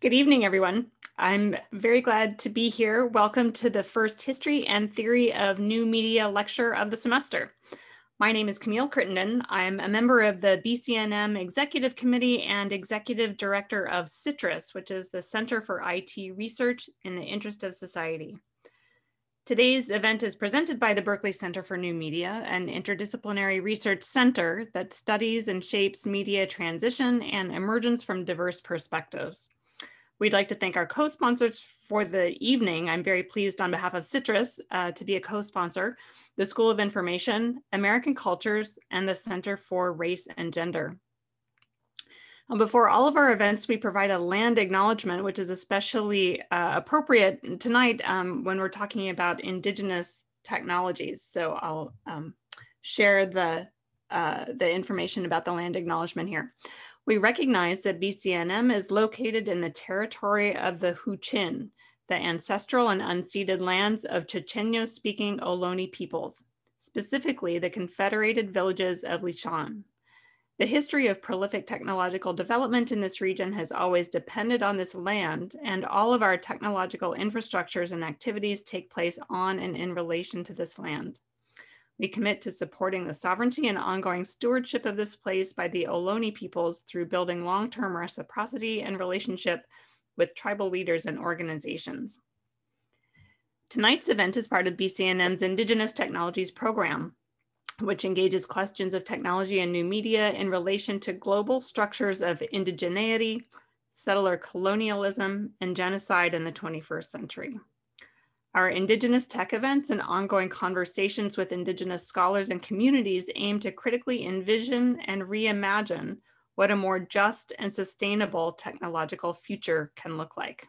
Good evening, everyone. I'm very glad to be here. Welcome to the first History and Theory of New Media lecture of the semester. My name is Camille Crittenden. I'm a member of the BCNM Executive Committee and Executive Director of CITRIS, which is the Center for IT Research in the Interest of Society. Today's event is presented by the Berkeley Center for New Media, an interdisciplinary research center that studies and shapes media transition and emergence from diverse perspectives. We'd like to thank our co-sponsors for the evening. I'm very pleased on behalf of CITRIS uh, to be a co-sponsor, the School of Information, American Cultures, and the Center for Race and Gender. Before all of our events, we provide a land acknowledgement, which is especially uh, appropriate tonight um, when we're talking about Indigenous technologies. So I'll um, share the, uh, the information about the land acknowledgement here. We recognize that BCNM is located in the territory of the Huichin, the ancestral and unceded lands of Chochenyo-speaking Ohlone peoples, specifically the confederated villages of Lisjan. The history of prolific technological development in this region has always depended on this land, and all of our technological infrastructures and activities take place on and in relation to this land. We commit to supporting the sovereignty and ongoing stewardship of this place by the Ohlone peoples through building long-term reciprocity and relationship with tribal leaders and organizations. Tonight's event is part of BCNM's Indigenous Technologies program, which engages questions of technology and new media in relation to global structures of indigeneity, settler colonialism, and genocide in the 21st century. Our Indigenous tech events and ongoing conversations with Indigenous scholars and communities aim to critically envision and reimagine what a more just and sustainable technological future can look like.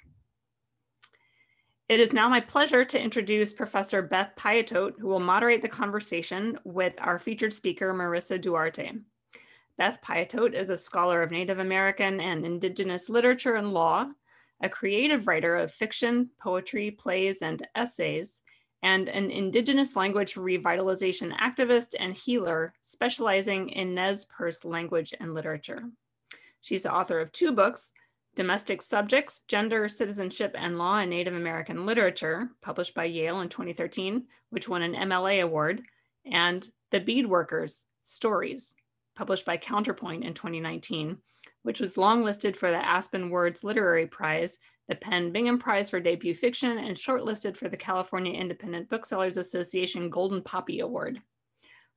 It is now my pleasure to introduce Professor Beth Piatote, who will moderate the conversation with our featured speaker, Marisa Duarte. Beth Piatote is a scholar of Native American and Indigenous literature and law a creative writer of fiction, poetry, plays, and essays, and an Indigenous language revitalization activist and healer specializing in Nez Perce language and literature. She's the author of two books, Domestic Subjects, Gender, Citizenship, and Law in Native American Literature, published by Yale in 2013, which won an MLA award, and The Beadworkers, Stories, published by Counterpoint in 2019, which was longlisted for the Aspen Words Literary Prize, the PEN Bingham Prize for Debut Fiction, and shortlisted for the California Independent Booksellers Association Golden Poppy Award.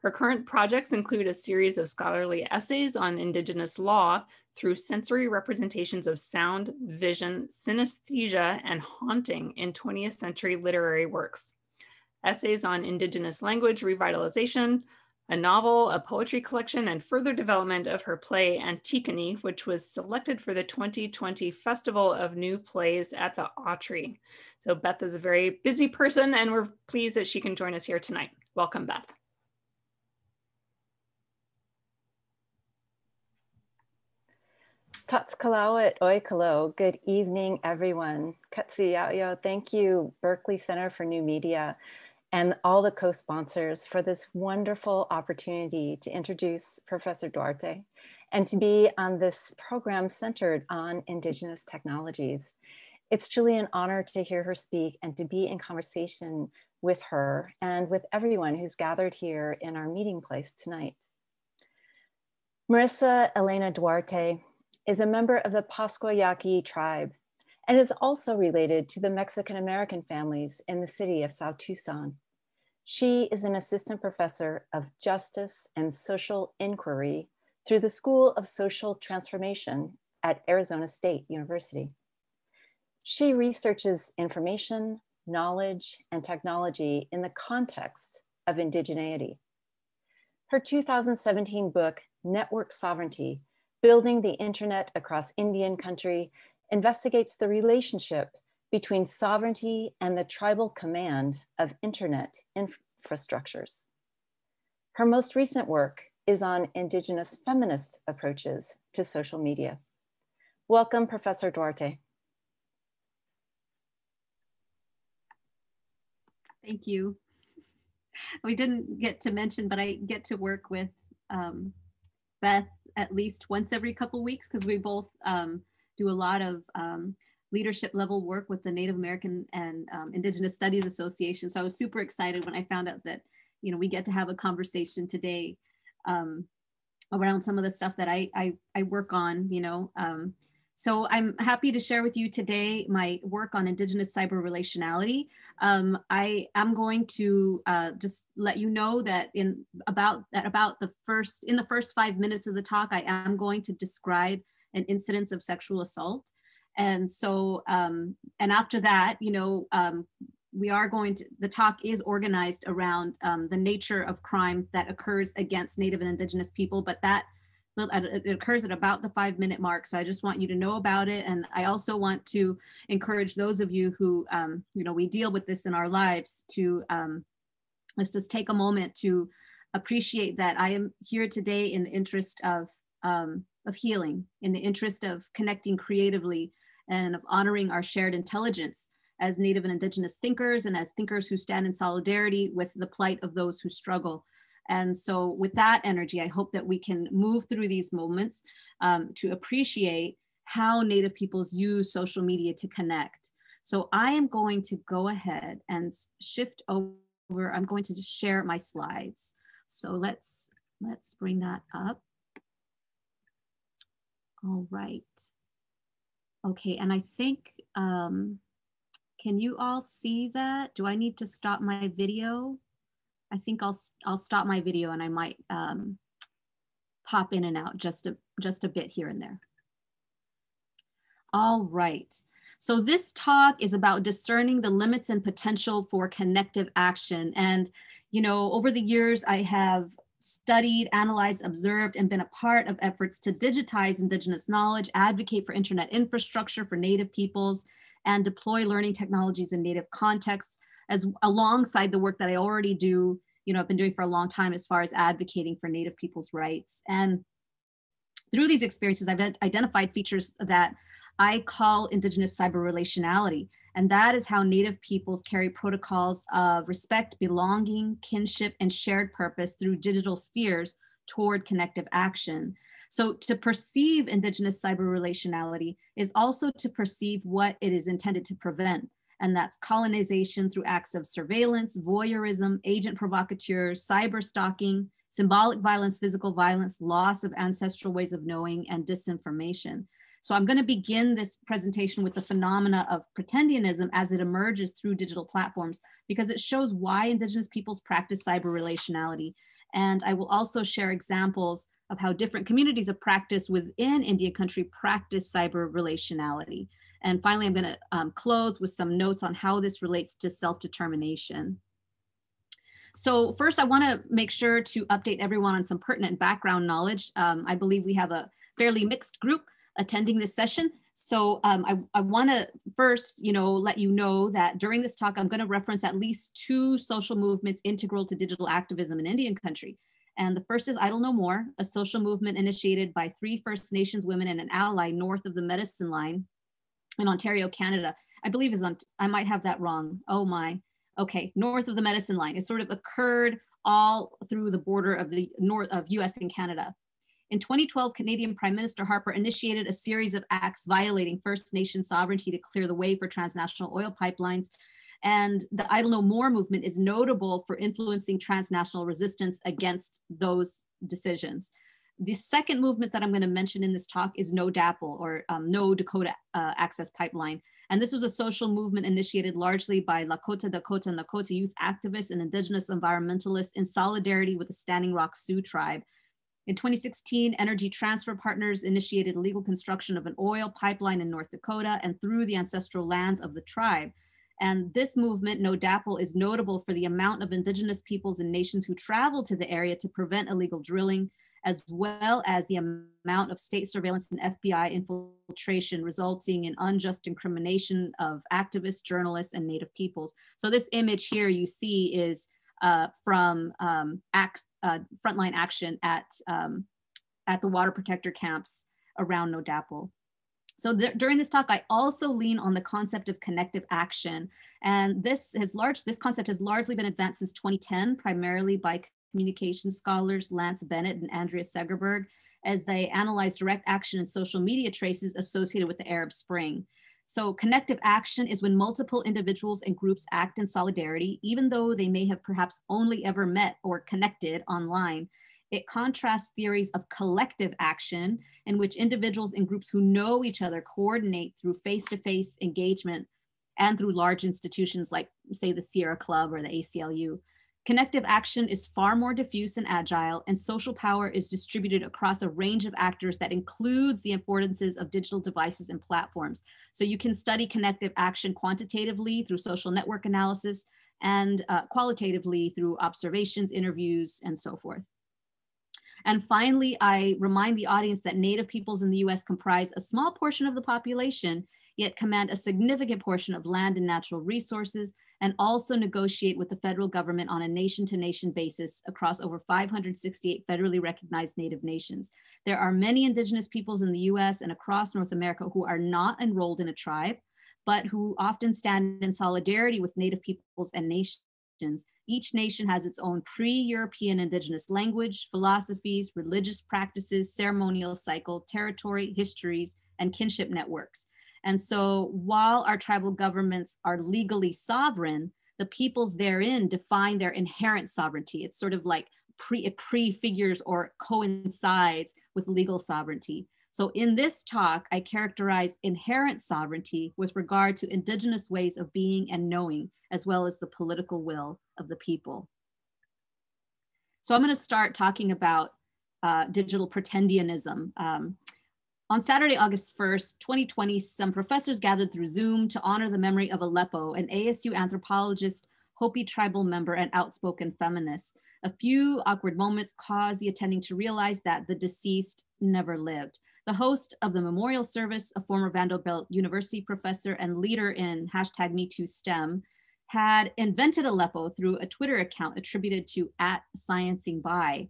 Her current projects include a series of scholarly essays on Indigenous law through sensory representations of sound, vision, synesthesia, and haunting in 20th century literary works. Essays on Indigenous language revitalization, a novel, a poetry collection, and further development of her play Antigone, which was selected for the 2020 Festival of New Plays at the Autry. So Beth is a very busy person and we're pleased that she can join us here tonight. Welcome, Beth. Tatskalawit Oikalo. Good evening, everyone. Katsiyayo, thank you, Berkeley Center for New Media and all the co-sponsors for this wonderful opportunity to introduce Professor Duarte and to be on this program centered on Indigenous technologies. It's truly an honor to hear her speak and to be in conversation with her and with everyone who's gathered here in our meeting place tonight. Marisa Elena Duarte is a member of the Pascua Yaqui tribe and is also related to the Mexican American families in the city of South Tucson. She is an assistant professor of justice and social inquiry through the School of Social Transformation at Arizona State University. She researches information, knowledge, and technology in the context of indigeneity. Her 2017 book, Network Sovereignty, Building the Internet Across Indian Country, investigates the relationship between sovereignty and the tribal command of internet infrastructures. Her most recent work is on Indigenous feminist approaches to social media. Welcome, Professor Duarte. Thank you. We didn't get to mention, but I get to work with um, Beth at least once every couple weeks because we both um, do a lot of um, leadership level work with the Native American and um, Indigenous Studies Association. So I was super excited when I found out that, you know, we get to have a conversation today um, around some of the stuff that I, I, I work on, you know. Um, so I'm happy to share with you today my work on Indigenous cyber relationality. Um, I am going to uh, just let you know that in about that about the first in the first five minutes of the talk, I am going to describe an incidence of sexual assault. And so, um, and after that, you know, um, we are going to, the talk is organized around um, the nature of crime that occurs against Native and Indigenous people, but that it occurs at about the five minute mark. So I just want you to know about it. And I also want to encourage those of you who, um, you know, we deal with this in our lives to, um, let's just take a moment to appreciate that I am here today in the interest of, um, of healing, in the interest of connecting creatively and of honoring our shared intelligence as Native and Indigenous thinkers and as thinkers who stand in solidarity with the plight of those who struggle. And so, with that energy, I hope that we can move through these moments um, to appreciate how Native peoples use social media to connect. So, I am going to go ahead and shift over. I'm going to just share my slides. So let's let's bring that up. All right. Okay, and I think, um, can you all see that? Do I need to stop my video? I think I'll, I'll stop my video and I might um, pop in and out just a, just a bit here and there. All right. So this talk is about discerning the limits and potential for connective action. And, you know, over the years, I have studied, analyzed, observed, and been a part of efforts to digitize Indigenous knowledge, advocate for internet infrastructure for Native peoples, and deploy learning technologies in Native contexts, as alongside the work that I already do, you know, I've been doing for a long time as far as advocating for Native people's rights. And through these experiences, I've identified features that I call Indigenous cyber relationality. And that is how Native peoples carry protocols of respect, belonging, kinship, and shared purpose through digital spheres toward connective action. So, to perceive Indigenous cyber relationality is also to perceive what it is intended to prevent. And that's colonization through acts of surveillance, voyeurism, agent provocateurs, cyber stalking, symbolic violence, physical violence, loss of ancestral ways of knowing, and disinformation. So I'm going to begin this presentation with the phenomena of pretendianism as it emerges through digital platforms because it shows why Indigenous peoples practice cyber relationality. And I will also share examples of how different communities of practice within Indian country practice cyber relationality. And finally, I'm going to um, close with some notes on how this relates to self-determination. So first, I want to make sure to update everyone on some pertinent background knowledge. Um, I believe we have a fairly mixed group attending this session. So um, I, I want to first, you know, let you know that during this talk, I'm going to reference at least two social movements integral to digital activism in Indian country. And the first is Idle No More, a social movement initiated by three First Nations women and an ally north of the medicine line in Ontario, Canada. I believe is on, I might have that wrong. Oh my. Okay, north of the medicine line. It sort of occurred all through the border of the north of US and Canada. In 2012, Canadian Prime Minister Harper initiated a series of acts violating First Nation sovereignty to clear the way for transnational oil pipelines. And the Idle No More movement is notable for influencing transnational resistance against those decisions. The second movement that I'm going to mention in this talk is No DAPL or um, No Dakota uh, Access Pipeline. And this was a social movement initiated largely by Lakota, Dakota, and Lakota youth activists and indigenous environmentalists in solidarity with the Standing Rock Sioux tribe in 2016, Energy Transfer Partners initiated legal construction of an oil pipeline in North Dakota and through the ancestral lands of the tribe. And this movement, No DAPL, is notable for the amount of indigenous peoples and nations who traveled to the area to prevent illegal drilling, as well as the amount of state surveillance and FBI infiltration resulting in unjust incrimination of activists, journalists, and Native peoples. So this image here you see is uh, from um, act, uh, frontline action at, um, at the water protector camps around No DAPL. So th during this talk, I also lean on the concept of connective action. And this has large, this concept has largely been advanced since 2010, primarily by communication scholars Lance Bennett and Andrea Segerberg. as they analyze direct action and social media traces associated with the Arab Spring. So connective action is when multiple individuals and groups act in solidarity, even though they may have perhaps only ever met or connected online. It contrasts theories of collective action in which individuals and groups who know each other coordinate through face-to-face engagement and through large institutions like say the Sierra Club or the ACLU. Connective action is far more diffuse and agile, and social power is distributed across a range of actors that includes the affordances of digital devices and platforms. So you can study connective action quantitatively through social network analysis and uh, qualitatively through observations, interviews, and so forth. And finally, I remind the audience that Native peoples in the US comprise a small portion of the population, yet command a significant portion of land and natural resources, and also negotiate with the federal government on a nation to nation basis across over 568 federally recognized Native nations. There are many indigenous peoples in the US and across North America who are not enrolled in a tribe, but who often stand in solidarity with Native peoples and nations. Each nation has its own pre-European indigenous language, philosophies, religious practices, ceremonial cycle, territory, histories, and kinship networks. And so while our tribal governments are legally sovereign, the peoples therein define their inherent sovereignty. It's sort of like pre, it prefigures or coincides with legal sovereignty. So in this talk, I characterize inherent sovereignty with regard to indigenous ways of being and knowing, as well as the political will of the people. So I'm gonna start talking about uh, digital pretendianism. Um, on Saturday, August 1st, 2020, some professors gathered through Zoom to honor the memory of Aleppo, an ASU anthropologist, Hopi tribal member, and outspoken feminist. A few awkward moments caused the attending to realize that the deceased never lived. The host of the memorial service, a former Vanderbilt University professor and leader in hashtag MeTooSTEM, had invented Aleppo through a Twitter account attributed to at sciencing_bi.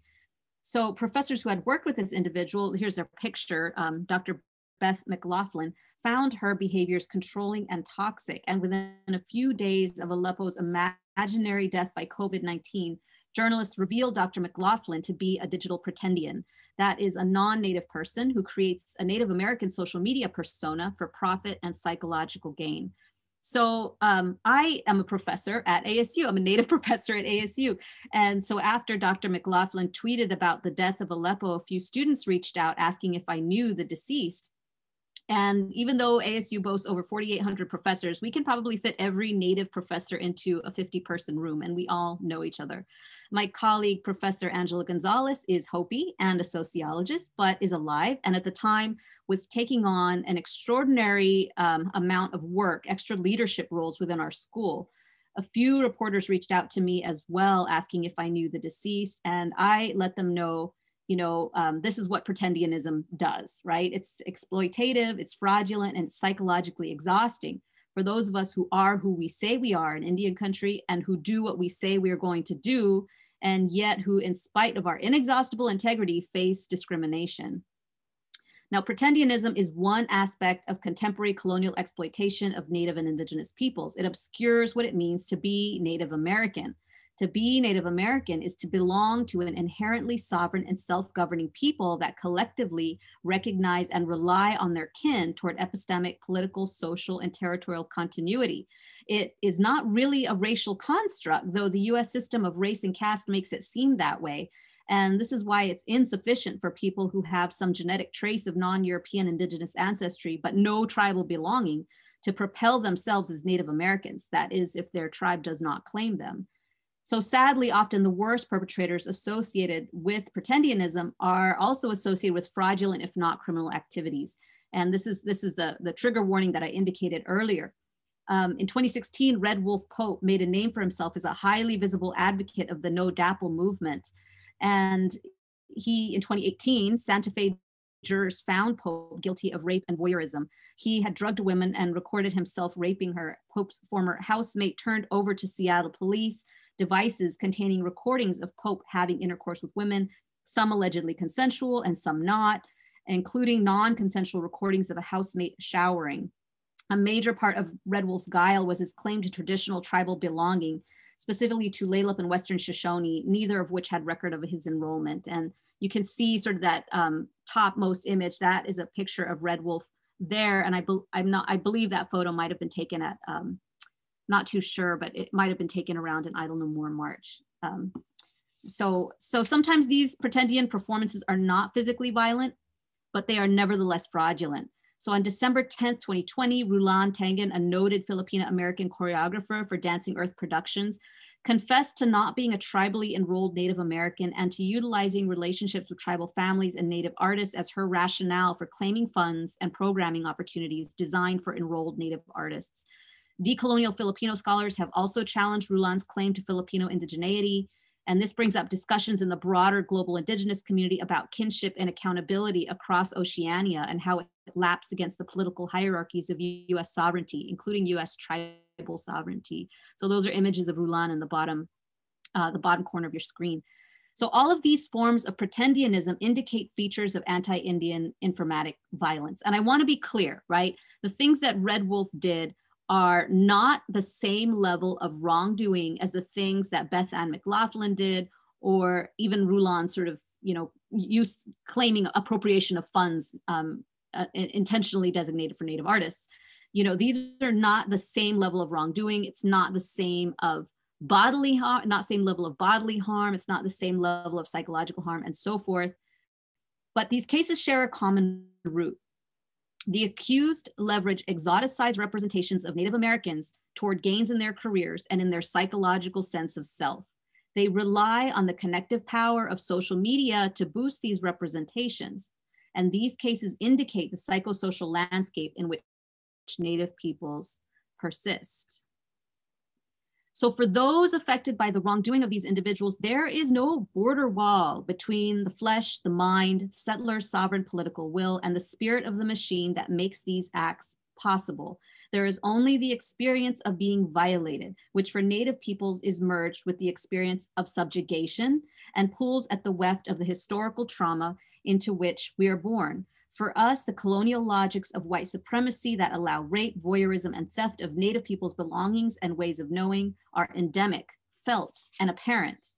So professors who had worked with this individual, here's a picture, um, Dr. Beth McLaughlin, found her behaviors controlling and toxic. And within a few days of Aleppo's imaginary death by COVID-19, journalists revealed Dr. McLaughlin to be a digital pretendian. That is a non-native person who creates a Native American social media persona for profit and psychological gain. So um, I am a professor at ASU. I'm a native professor at ASU. And so after Dr. McLaughlin tweeted about the death of Aleppo, a few students reached out asking if I knew the deceased. And even though ASU boasts over 4,800 professors, we can probably fit every native professor into a 50 person room and we all know each other. My colleague, Professor Angela Gonzales is Hopi and a sociologist, but is alive. And at the time was taking on an extraordinary um, amount of work, extra leadership roles within our school. A few reporters reached out to me as well, asking if I knew the deceased. And I let them know you know, um, this is what pretendianism does, right? It's exploitative, it's fraudulent, and psychologically exhausting for those of us who are who we say we are in Indian country and who do what we say we are going to do, and yet who, in spite of our inexhaustible integrity, face discrimination. Now, pretendianism is one aspect of contemporary colonial exploitation of Native and Indigenous peoples. It obscures what it means to be Native American. To be Native American is to belong to an inherently sovereign and self-governing people that collectively recognize and rely on their kin toward epistemic, political, social, and territorial continuity. It is not really a racial construct, though the US system of race and caste makes it seem that way. And this is why it's insufficient for people who have some genetic trace of non-European indigenous ancestry, but no tribal belonging to propel themselves as Native Americans. That is, if their tribe does not claim them. So sadly, often the worst perpetrators associated with pretendianism are also associated with fraudulent, if not criminal activities. And this is, this is the, the trigger warning that I indicated earlier. Um, in 2016, Red Wolf Pope made a name for himself as a highly visible advocate of the No DAPL movement. And he, in 2018, Santa Fe jurors found Pope guilty of rape and voyeurism. He had drugged a woman and recorded himself raping her. Pope's former housemate turned over to Seattle police devices containing recordings of Pope having intercourse with women, some allegedly consensual and some not, including non-consensual recordings of a housemate showering. A major part of Red Wolf's guile was his claim to traditional tribal belonging, specifically to Laylup and Western Shoshone, neither of which had record of his enrollment. And you can see sort of that um, topmost image. That is a picture of Red Wolf there. And I be, I'm not, I believe that photo might have been taken at, um, not too sure, but it might have been taken around an Idle No More march. Um, so, so sometimes these pretendian performances are not physically violent, but they are nevertheless fraudulent. So on December 10th, 2020, Rulan Tangen, a noted Filipino American choreographer for Dancing Earth Productions, confessed to not being a tribally enrolled Native American and to utilizing relationships with tribal families and Native artists as her rationale for claiming funds and programming opportunities designed for enrolled Native artists. Decolonial Filipino scholars have also challenged Rulan's claim to Filipino indigeneity, and this brings up discussions in the broader global indigenous community about kinship and accountability across Oceania and how it laps against the political hierarchies of US sovereignty, including US tribal sovereignty. So those are images of Rulan in the bottom, uh, the bottom corner of your screen. So all of these forms of pretendianism indicate features of anti-Indian informatic violence. And I wanna be clear, right? The things that Red Wolf did are not the same level of wrongdoing as the things that Beth Ann McLaughlin did, or even Rulan sort of, you know, use claiming appropriation of funds um, uh, intentionally designated for Native artists. You know, these are not the same level of wrongdoing. It's not the same of bodily harm, not same level of bodily harm. It's not the same level of psychological harm and so forth. But these cases share a common root. The accused leverage exoticized representations of Native Americans toward gains in their careers and in their psychological sense of self. They rely on the connective power of social media to boost these representations. And these cases indicate the psychosocial landscape in which Native peoples persist. So for those affected by the wrongdoing of these individuals, there is no border wall between the flesh, the mind, settler sovereign political will, and the spirit of the machine that makes these acts possible. There is only the experience of being violated, which for Native peoples is merged with the experience of subjugation and pulls at the weft of the historical trauma into which we are born. For us, the colonial logics of white supremacy that allow rape, voyeurism, and theft of Native people's belongings and ways of knowing are endemic, felt, and apparent.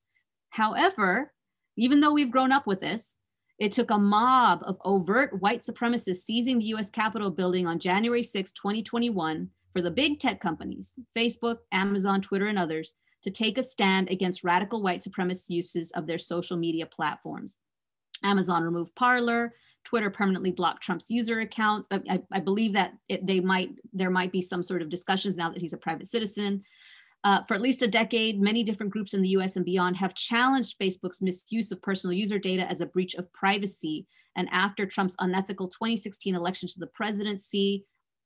However, even though we've grown up with this, it took a mob of overt white supremacists seizing the US Capitol building on January 6, 2021, for the big tech companies, Facebook, Amazon, Twitter, and others, to take a stand against radical white supremacist uses of their social media platforms. Amazon removed Parler, Twitter permanently blocked Trump's user account. I, I believe that it, they might there might be some sort of discussions now that he's a private citizen. Uh, for at least a decade, many different groups in the US and beyond have challenged Facebook's misuse of personal user data as a breach of privacy. And after Trump's unethical 2016 election to the presidency,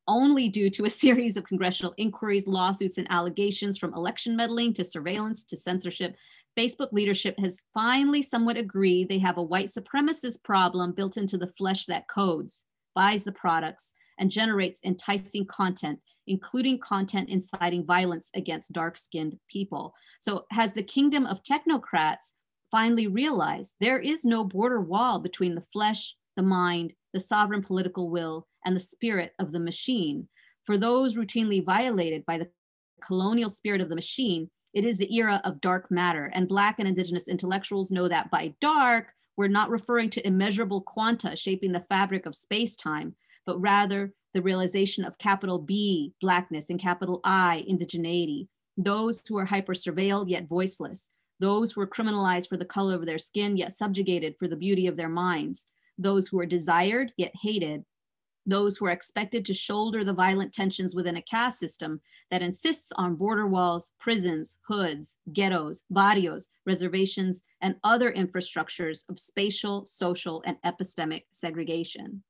only due to a series of congressional inquiries, lawsuits, and allegations from election meddling to surveillance to censorship, Facebook leadership has finally somewhat agreed they have a white supremacist problem built into the flesh that codes, buys the products, and generates enticing content, including content inciting violence against dark skinned people. So, has the kingdom of technocrats finally realized there is no border wall between the flesh, the mind, the sovereign political will, and the spirit of the machine? For those routinely violated by the colonial spirit of the machine, it is the era of dark matter, and Black and Indigenous intellectuals know that by dark, we're not referring to immeasurable quanta shaping the fabric of space time, but rather the realization of capital B, Blackness, and capital I, indigeneity, those who are hyper surveilled yet voiceless, those who are criminalized for the color of their skin yet subjugated for the beauty of their minds, those who are desired yet hated, those who are expected to shoulder the violent tensions within a caste system that insists on border walls, prisons, hoods, ghettos, barrios, reservations, and other infrastructures of spatial, social, and epistemic segregation.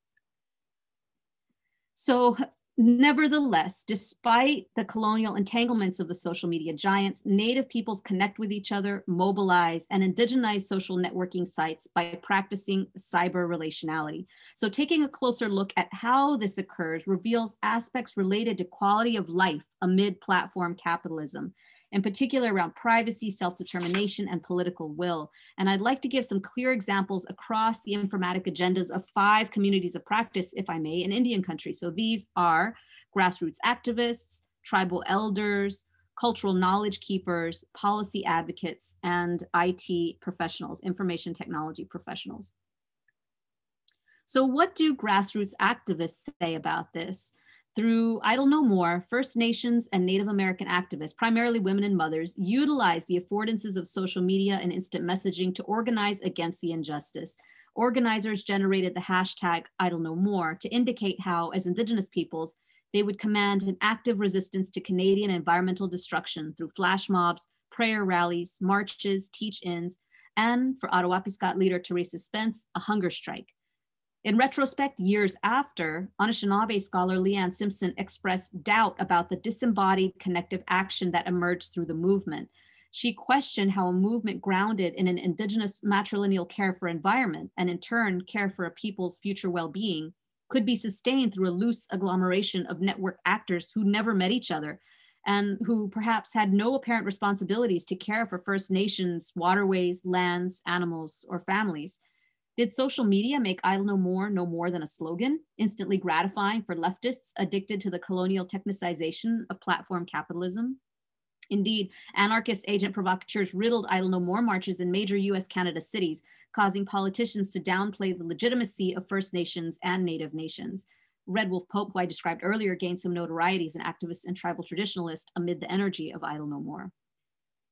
So Nevertheless, despite the colonial entanglements of the social media giants, Native peoples connect with each other, mobilize, and indigenize social networking sites by practicing cyber relationality. So, taking a closer look at how this occurs reveals aspects related to quality of life amid platform capitalism in particular around privacy, self-determination, and political will. And I'd like to give some clear examples across the informatic agendas of five communities of practice, if I may, in Indian country. So these are grassroots activists, tribal elders, cultural knowledge keepers, policy advocates, and IT professionals, information technology professionals. So what do grassroots activists say about this? Through Idle No More, First Nations and Native American activists, primarily women and mothers, utilize the affordances of social media and instant messaging to organize against the injustice. Organizers generated the hashtag Idle No More to indicate how, as Indigenous peoples, they would command an active resistance to Canadian environmental destruction through flash mobs, prayer rallies, marches, teach-ins, and for Scott leader Theresa Spence, a hunger strike. In retrospect, years after, Anishinaabe scholar Leanne Simpson expressed doubt about the disembodied connective action that emerged through the movement. She questioned how a movement grounded in an indigenous matrilineal care for environment and in turn care for a people's future well-being could be sustained through a loose agglomeration of network actors who never met each other and who perhaps had no apparent responsibilities to care for First Nations, waterways, lands, animals, or families. Did social media make Idle No More no more than a slogan, instantly gratifying for leftists addicted to the colonial technicization of platform capitalism? Indeed, anarchist agent provocateurs riddled Idle No More marches in major US Canada cities, causing politicians to downplay the legitimacy of First Nations and Native nations. Red Wolf Pope, who I described earlier, gained some notoriety as an activist and tribal traditionalist amid the energy of Idle No More.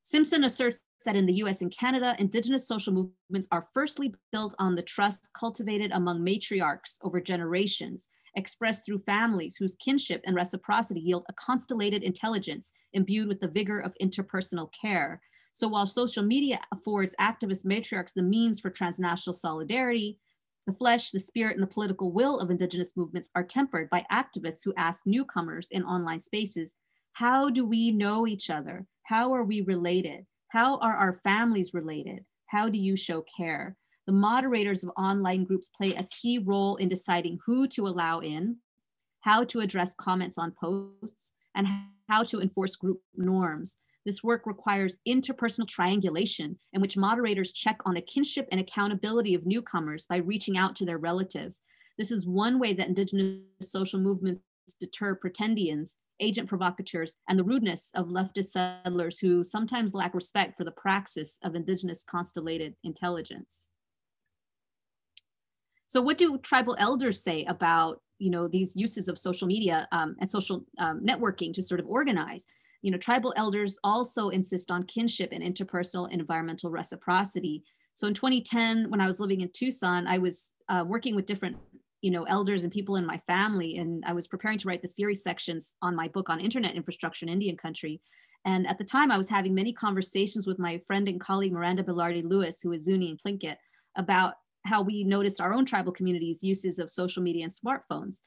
Simpson asserts that in the US and Canada, Indigenous social movements are firstly built on the trust cultivated among matriarchs over generations expressed through families whose kinship and reciprocity yield a constellated intelligence imbued with the vigor of interpersonal care. So while social media affords activist matriarchs the means for transnational solidarity, the flesh, the spirit, and the political will of Indigenous movements are tempered by activists who ask newcomers in online spaces, how do we know each other? How are we related? How are our families related? How do you show care? the moderators of online groups play a key role in deciding who to allow in, how to address comments on posts, and how to enforce group norms. This work requires interpersonal triangulation in which moderators check on the kinship and accountability of newcomers by reaching out to their relatives. This is one way that Indigenous social movements deter pretendians, agent provocateurs, and the rudeness of leftist settlers who sometimes lack respect for the praxis of Indigenous constellated intelligence. So what do tribal elders say about you know these uses of social media um, and social um, networking to sort of organize? You know, tribal elders also insist on kinship and interpersonal and environmental reciprocity. So in 2010, when I was living in Tucson, I was uh, working with different you know elders and people in my family, and I was preparing to write the theory sections on my book on internet infrastructure in Indian country. And at the time, I was having many conversations with my friend and colleague Miranda Belarde-Lewis, who is Zuni and Tlingit, about how we noticed our own tribal communities' uses of social media and smartphones.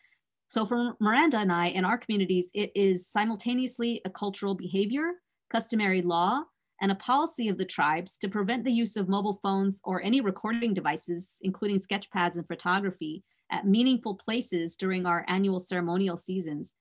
So for Miranda and I, in our communities, it is simultaneously a cultural behavior, customary law, and a policy of the tribes to prevent the use of mobile phones or any recording devices, including sketch pads and photography, at meaningful places during our annual ceremonial seasons.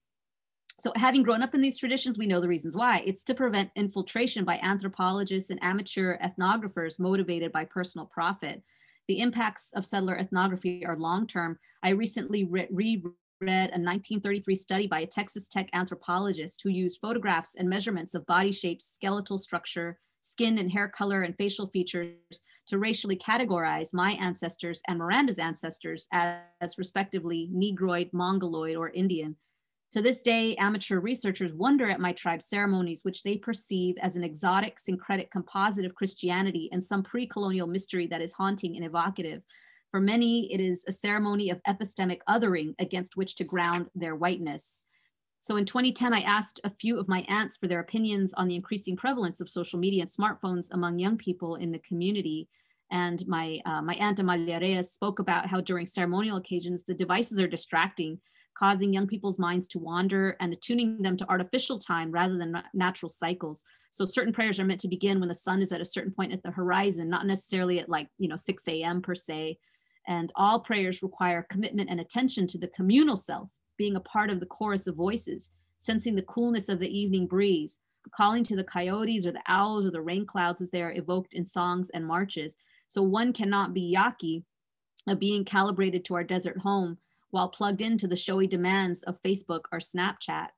So having grown up in these traditions, we know the reasons why. It's to prevent infiltration by anthropologists and amateur ethnographers motivated by personal profit. The impacts of settler ethnography are long-term. I recently re reread a 1933 study by a Texas Tech anthropologist who used photographs and measurements of body shapes, skeletal structure, skin and hair color and facial features to racially categorize my ancestors and Miranda's ancestors as, as respectively Negroid, Mongoloid, or Indian. To this day, amateur researchers wonder at my tribe's ceremonies, which they perceive as an exotic, syncretic composite of Christianity and some pre-colonial mystery that is haunting and evocative. For many, it is a ceremony of epistemic othering against which to ground their whiteness. So in 2010, I asked a few of my aunts for their opinions on the increasing prevalence of social media and smartphones among young people in the community. And my, uh, my aunt Amalia Reyes spoke about how during ceremonial occasions, the devices are distracting causing young people's minds to wander and attuning them to artificial time rather than natural cycles. So certain prayers are meant to begin when the sun is at a certain point at the horizon, not necessarily at like, you know, 6 a.m. per se. And all prayers require commitment and attention to the communal self, being a part of the chorus of voices, sensing the coolness of the evening breeze, calling to the coyotes or the owls or the rain clouds as they are evoked in songs and marches. So one cannot be Yaqui, a being calibrated to our desert home, while plugged into the showy demands of Facebook or Snapchat.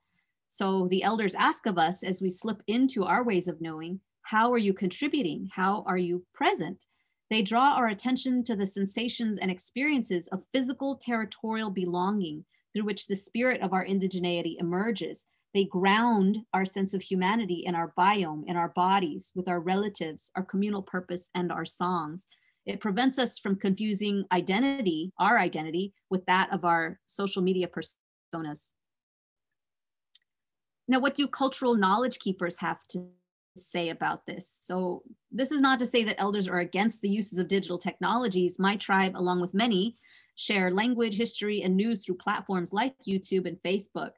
So the elders ask of us as we slip into our ways of knowing, how are you contributing? How are you present? They draw our attention to the sensations and experiences of physical territorial belonging through which the spirit of our indigeneity emerges. They ground our sense of humanity in our biome, in our bodies, with our relatives, our communal purpose, and our songs. It prevents us from confusing identity, our identity, with that of our social media personas. Now, what do cultural knowledge keepers have to say about this? So, this is not to say that elders are against the uses of digital technologies. My tribe, along with many, share language, history, and news through platforms like YouTube and Facebook.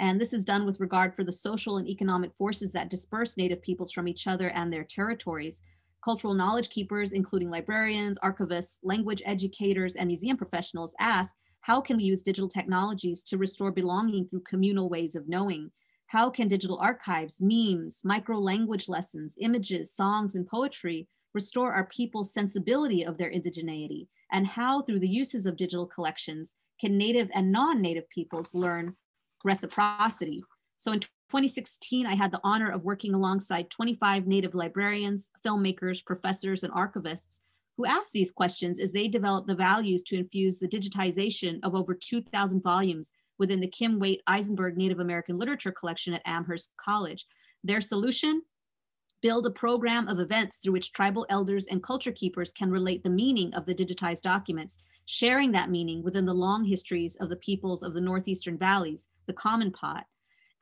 And this is done with regard for the social and economic forces that disperse Native peoples from each other and their territories. Cultural knowledge keepers, including librarians, archivists, language educators, and museum professionals, ask how can we use digital technologies to restore belonging through communal ways of knowing? How can digital archives, memes, micro language lessons, images, songs, and poetry restore our people's sensibility of their indigeneity? And how, through the uses of digital collections, can Native and non Native peoples learn reciprocity? So in 2016, I had the honor of working alongside 25 Native librarians, filmmakers, professors, and archivists who asked these questions as they developed the values to infuse the digitization of over 2,000 volumes within the Kim Wait Eisenberg Native American Literature Collection at Amherst College. Their solution? Build a program of events through which tribal elders and culture keepers can relate the meaning of the digitized documents, sharing that meaning within the long histories of the peoples of the Northeastern Valleys, the Common Pot.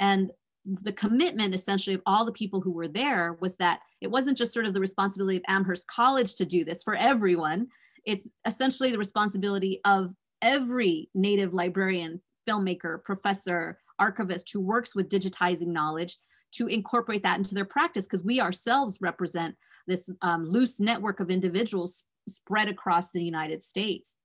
And the commitment essentially of all the people who were there was that it wasn't just sort of the responsibility of Amherst College to do this for everyone. It's essentially the responsibility of every Native librarian, filmmaker, professor, archivist who works with digitizing knowledge to incorporate that into their practice because we ourselves represent this um, loose network of individuals spread across the United States.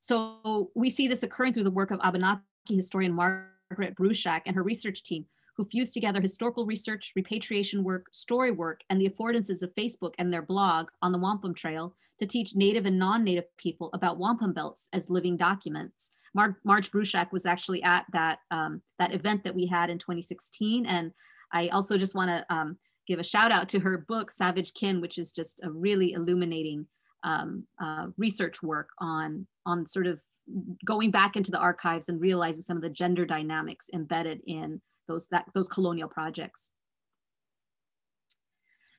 So we see this occurring through the work of Abenaki historian Margaret Bruchac and her research team, who fused together historical research, repatriation work, story work, and the affordances of Facebook and their blog on the Wampum Trail to teach Native and non-Native people about wampum belts as living documents. Mar- Marge Bruchac was actually at that um, that event that we had in 2016, and I also just want to um, give a shout out to her book Savage Kin, which is just a really illuminating um, uh, research work on on sort of going back into the archives and realizing some of the gender dynamics embedded in those that those colonial projects.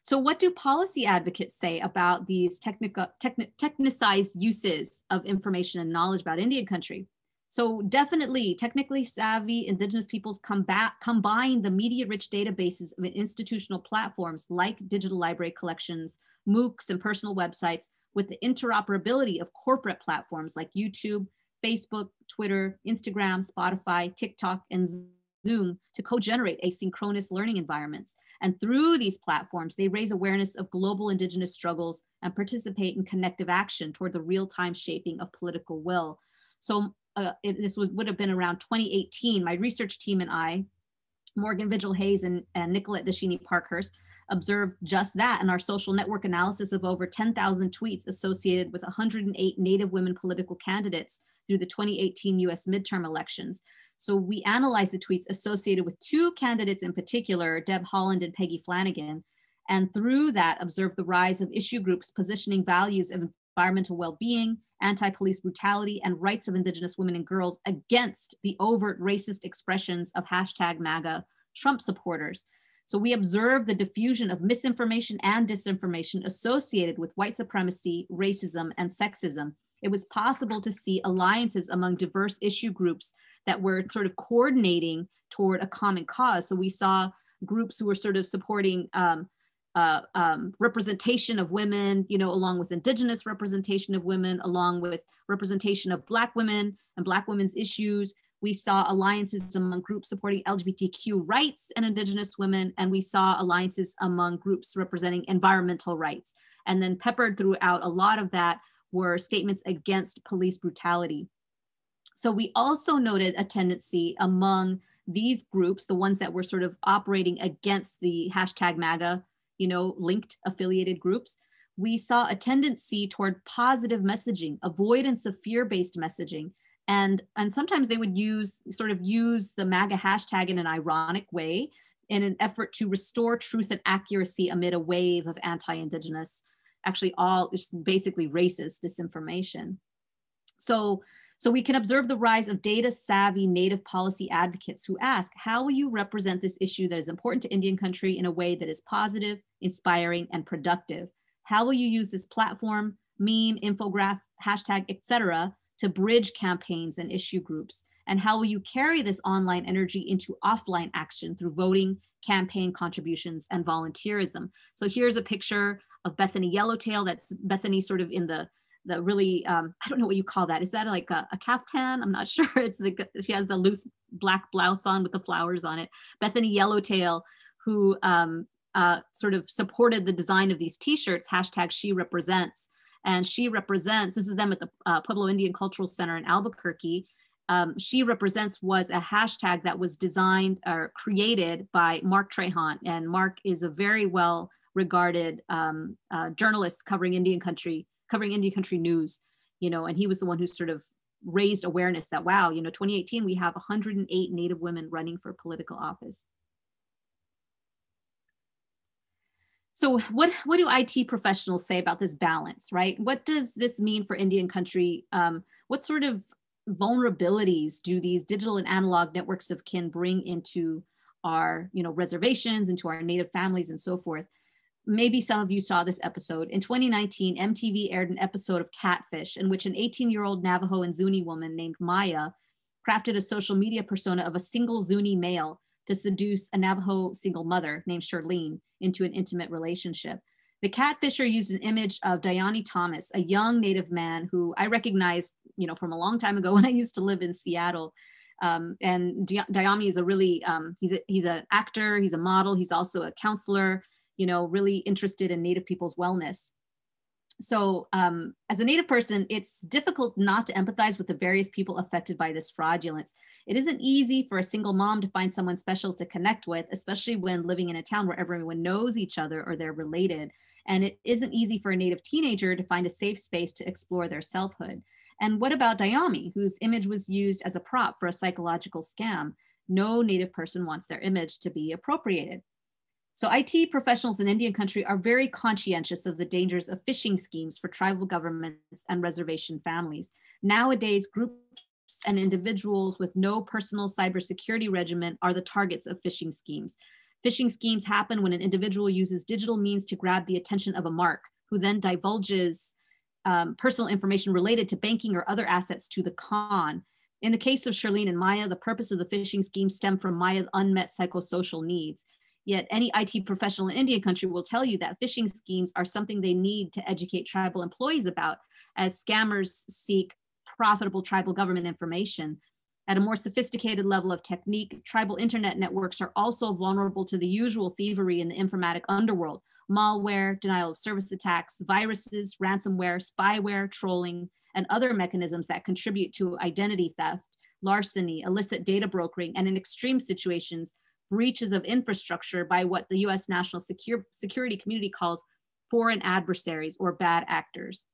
So what do policy advocates say about these technical, techni technicized uses of information and knowledge about Indian country? So definitely, technically savvy indigenous peoples combat, combine the media-rich databases of institutional platforms like digital library collections, MOOCs, and personal websites with the interoperability of corporate platforms like YouTube, Facebook, Twitter, Instagram, Spotify, TikTok, and Zoom to co-generate asynchronous learning environments. And through these platforms, they raise awareness of global indigenous struggles and participate in connective action toward the real-time shaping of political will. So uh, it, this would, would have been around 2018, my research team and I, Morgan Vigil Hayes and, and Nicolet Deschine Parkhurst, observed just that in our social network analysis of over 10,000 tweets associated with 108 Native women political candidates through the 2018 US midterm elections. So we analyzed the tweets associated with two candidates in particular, Deb Haaland and Peggy Flanagan, and through that observed the rise of issue groups positioning values of environmental well-being, anti-police brutality, and rights of Indigenous women and girls against the overt racist expressions of hashtag MAGA Trump supporters. So we observe the diffusion of misinformation and disinformation associated with white supremacy, racism, and sexism. It was possible to see alliances among diverse issue groups that were sort of coordinating toward a common cause. So we saw groups who were sort of supporting um, uh, um, representation of women, you know, along with indigenous representation of women, along with representation of Black women and Black women's issues. We saw alliances among groups supporting LGBTQ rights and indigenous women, and we saw alliances among groups representing environmental rights. And then peppered throughout a lot of that were statements against police brutality. So we also noted a tendency among these groups, the ones that were sort of operating against the hashtag MAGA you know, linked affiliated groups, we saw a tendency toward positive messaging, avoidance of fear-based messaging, And, and sometimes they would use sort of use the MAGA hashtag in an ironic way in an effort to restore truth and accuracy amid a wave of anti-indigenous, actually all just basically racist disinformation. So, so we can observe the rise of data savvy native policy advocates who ask, how will you represent this issue that is important to Indian country in a way that is positive, inspiring, and productive? How will you use this platform, meme, infograph, hashtag, etc., to bridge campaigns and issue groups? And how will you carry this online energy into offline action through voting, campaign contributions, and volunteerism? So here's a picture of Bethany Yellowtail. That's Bethany sort of in the the really um, I don't know what you call that. Is that like a, a caftan? I'm not sure. It's like she has the loose black blouse on with the flowers on it. Bethany Yellowtail, who um, uh, sort of supported the design of these T-shirts. Hashtag She Represents, and she represents. This is them at the uh, Pueblo Indian Cultural Center in Albuquerque um, She Represents was a hashtag that was designed or created by Mark Trahant. And Mark is a very well regarded um, uh, journalist covering Indian country, covering Indian country news, you know, and he was the one who sort of raised awareness that, wow, you know, 2018, we have 108 Native women running for political office. So what, what do IT professionals say about this balance, right? What does this mean for Indian country? Um, what sort of vulnerabilities do these digital and analog networks of kin bring into our you know reservations into our native families and so forth maybe some of you saw this episode in 2019 mtv aired an episode of catfish in which an 18 year old navajo and zuni woman named maya crafted a social media persona of a single zuni male to seduce a navajo single mother named Shirlene into an intimate relationship the catfisher used an image of Dayani Thomas, a young Native man who I recognized, you know, from a long time ago when I used to live in Seattle. Um, and Dayami is a really, um, he's, a, he's an actor, he's a model, he's also a counselor, you know, really interested in Native people's wellness. So um, as a Native person, it's difficult not to empathize with the various people affected by this fraudulence. It isn't easy for a single mom to find someone special to connect with, especially when living in a town where everyone knows each other or they're related. And it isn't easy for a Native teenager to find a safe space to explore their selfhood. And what about Dayami, whose image was used as a prop for a psychological scam? No Native person wants their image to be appropriated. So IT professionals in Indian country are very conscientious of the dangers of phishing schemes for tribal governments and reservation families. Nowadays, groups and individuals with no personal cybersecurity regimen are the targets of phishing schemes. Phishing schemes happen when an individual uses digital means to grab the attention of a mark, who then divulges um, personal information related to banking or other assets to the con. In the case of Charlene and Maya, the purpose of the phishing scheme stemmed from Maya's unmet psychosocial needs. Yet any IT professional in Indian country will tell you that phishing schemes are something they need to educate tribal employees about as scammers seek profitable tribal government information. At a more sophisticated level of technique, tribal internet networks are also vulnerable to the usual thievery in the informatic underworld malware, denial of service attacks, viruses, ransomware, spyware, trolling, and other mechanisms that contribute to identity theft, larceny, illicit data brokering, and in extreme situations, breaches of infrastructure by what the US national secure, security community calls foreign adversaries or bad actors.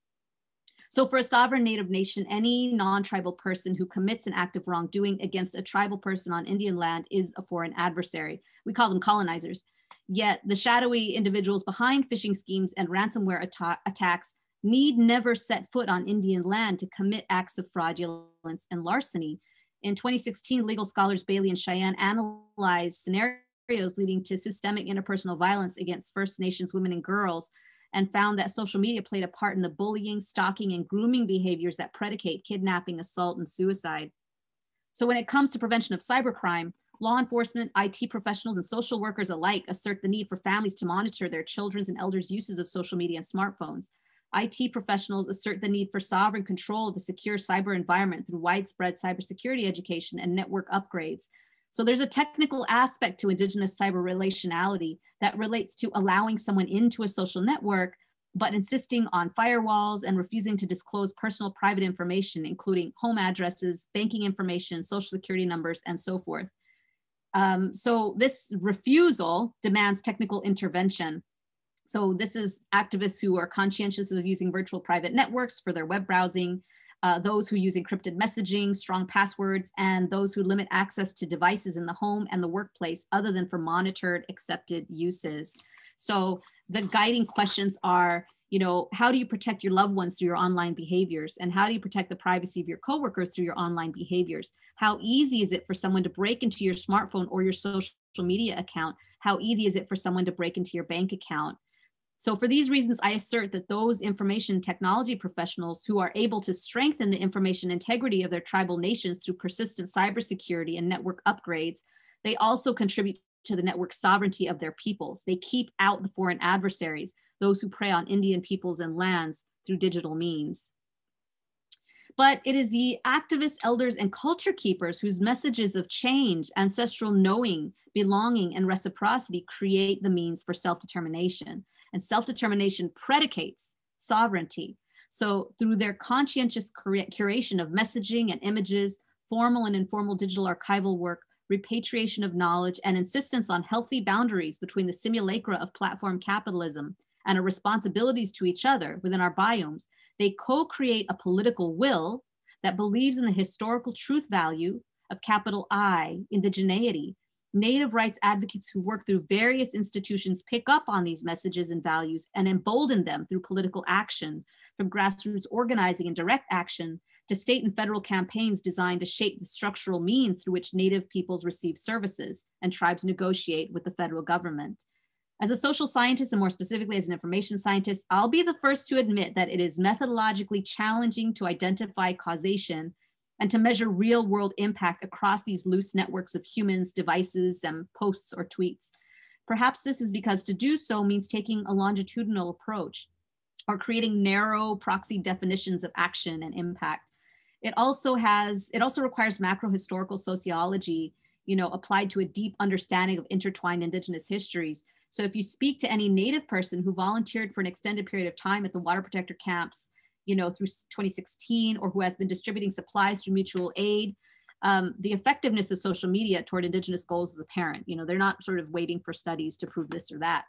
So for a sovereign native nation, any non-tribal person who commits an act of wrongdoing against a tribal person on Indian land is a foreign adversary. We call them colonizers. Yet the shadowy individuals behind phishing schemes and ransomware atta attacks need never set foot on Indian land to commit acts of fraudulence and larceny. In 2016, legal scholars Bailey and Shayan analyzed scenarios leading to systemic interpersonal violence against First Nations women and girls and found that social media played a part in the bullying, stalking, and grooming behaviors that predicate kidnapping, assault, and suicide. So when it comes to prevention of cybercrime, law enforcement, IT professionals, and social workers alike assert the need for families to monitor their children's and elders' uses of social media and smartphones. IT professionals assert the need for sovereign control of a secure cyber environment through widespread cybersecurity education and network upgrades. So there's a technical aspect to Indigenous cyber relationality that relates to allowing someone into a social network, but insisting on firewalls and refusing to disclose personal private information, including home addresses, banking information, social security numbers, and so forth. Um, so this refusal demands technical intervention. So this is activists who are conscientious of using virtual private networks for their web browsing, uh, those who use encrypted messaging, strong passwords, and those who limit access to devices in the home and the workplace other than for monitored accepted uses. So the guiding questions are, you know, how do you protect your loved ones through your online behaviors? And how do you protect the privacy of your coworkers through your online behaviors? How easy is it for someone to break into your smartphone or your social media account? How easy is it for someone to break into your bank account? So for these reasons, I assert that those information technology professionals who are able to strengthen the information integrity of their tribal nations through persistent cybersecurity and network upgrades, they also contribute to the network sovereignty of their peoples. They keep out the foreign adversaries, those who prey on Indian peoples and lands through digital means. But it is the activist elders, and culture keepers whose messages of change, ancestral knowing, belonging, and reciprocity create the means for self determination and self-determination predicates sovereignty. So through their conscientious curation of messaging and images, formal and informal digital archival work, repatriation of knowledge, and insistence on healthy boundaries between the simulacra of platform capitalism and our responsibilities to each other within our biomes, they co-create a political will that believes in the historical truth value of capital I, indigeneity, Native rights advocates who work through various institutions pick up on these messages and values and embolden them through political action, from grassroots organizing and direct action to state and federal campaigns designed to shape the structural means through which Native peoples receive services and tribes negotiate with the federal government. As a social scientist, and more specifically as an information scientist, I'll be the first to admit that it is methodologically challenging to identify causation and to measure real world impact across these loose networks of humans, devices, and posts or tweets. Perhaps this is because to do so means taking a longitudinal approach or creating narrow proxy definitions of action and impact. It also has, it also requires macro historical sociology, you know, applied to a deep understanding of intertwined indigenous histories. So if you speak to any native person who volunteered for an extended period of time at the water protector camps you know, through 2016 or who has been distributing supplies through mutual aid. Um, the effectiveness of social media toward indigenous goals is apparent. You know, they're not sort of waiting for studies to prove this or that.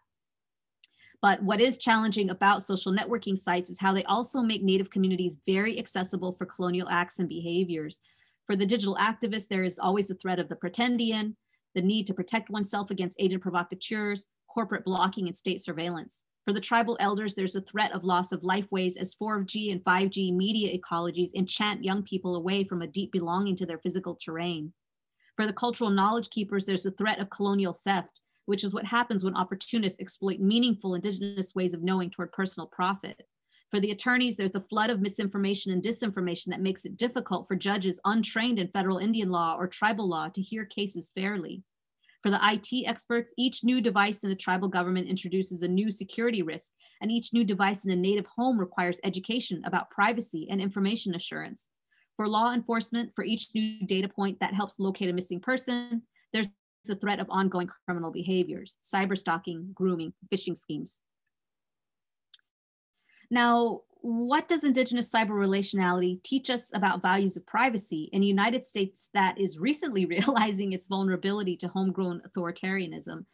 But what is challenging about social networking sites is how they also make Native communities very accessible for colonial acts and behaviors. For the digital activist, there is always the threat of the pretendian, the need to protect oneself against agent provocateurs, corporate blocking, and state surveillance. For the tribal elders, there's a threat of loss of lifeways as 4G and 5G media ecologies enchant young people away from a deep belonging to their physical terrain. For the cultural knowledge keepers, there's a threat of colonial theft, which is what happens when opportunists exploit meaningful indigenous ways of knowing toward personal profit. For the attorneys, there's a flood of misinformation and disinformation that makes it difficult for judges untrained in federal Indian law or tribal law to hear cases fairly. For the IT experts, each new device in a tribal government introduces a new security risk, and each new device in a native home requires education about privacy and information assurance. For law enforcement, for each new data point that helps locate a missing person, there's a threat of ongoing criminal behaviors, cyber stalking, grooming, phishing schemes. Now, what does Indigenous cyber relationality teach us about values of privacy in a United States that is recently realizing its vulnerability to homegrown authoritarianism?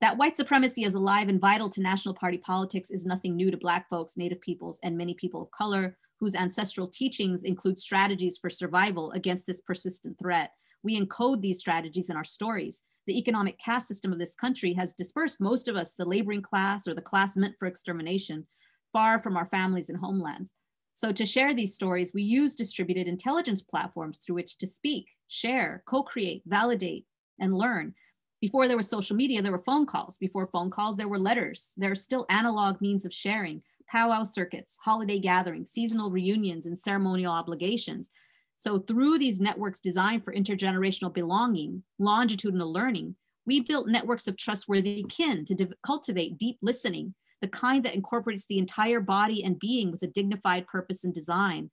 That white supremacy is alive and vital to national party politics is nothing new to Black folks, Native peoples, and many people of color whose ancestral teachings include strategies for survival against this persistent threat. We encode these strategies in our stories. The economic caste system of this country has dispersed most of us, the laboring class or the class meant for extermination, far from our families and homelands. So to share these stories, we use distributed intelligence platforms through which to speak, share, co-create, validate, and learn. Before there was social media, there were phone calls. Before phone calls, there were letters. There are still analog means of sharing, powwow circuits, holiday gatherings, seasonal reunions, and ceremonial obligations. So through these networks designed for intergenerational belonging, longitudinal learning, we built networks of trustworthy kin to cultivate deep listening, the kind that incorporates the entire body and being with a dignified purpose and design.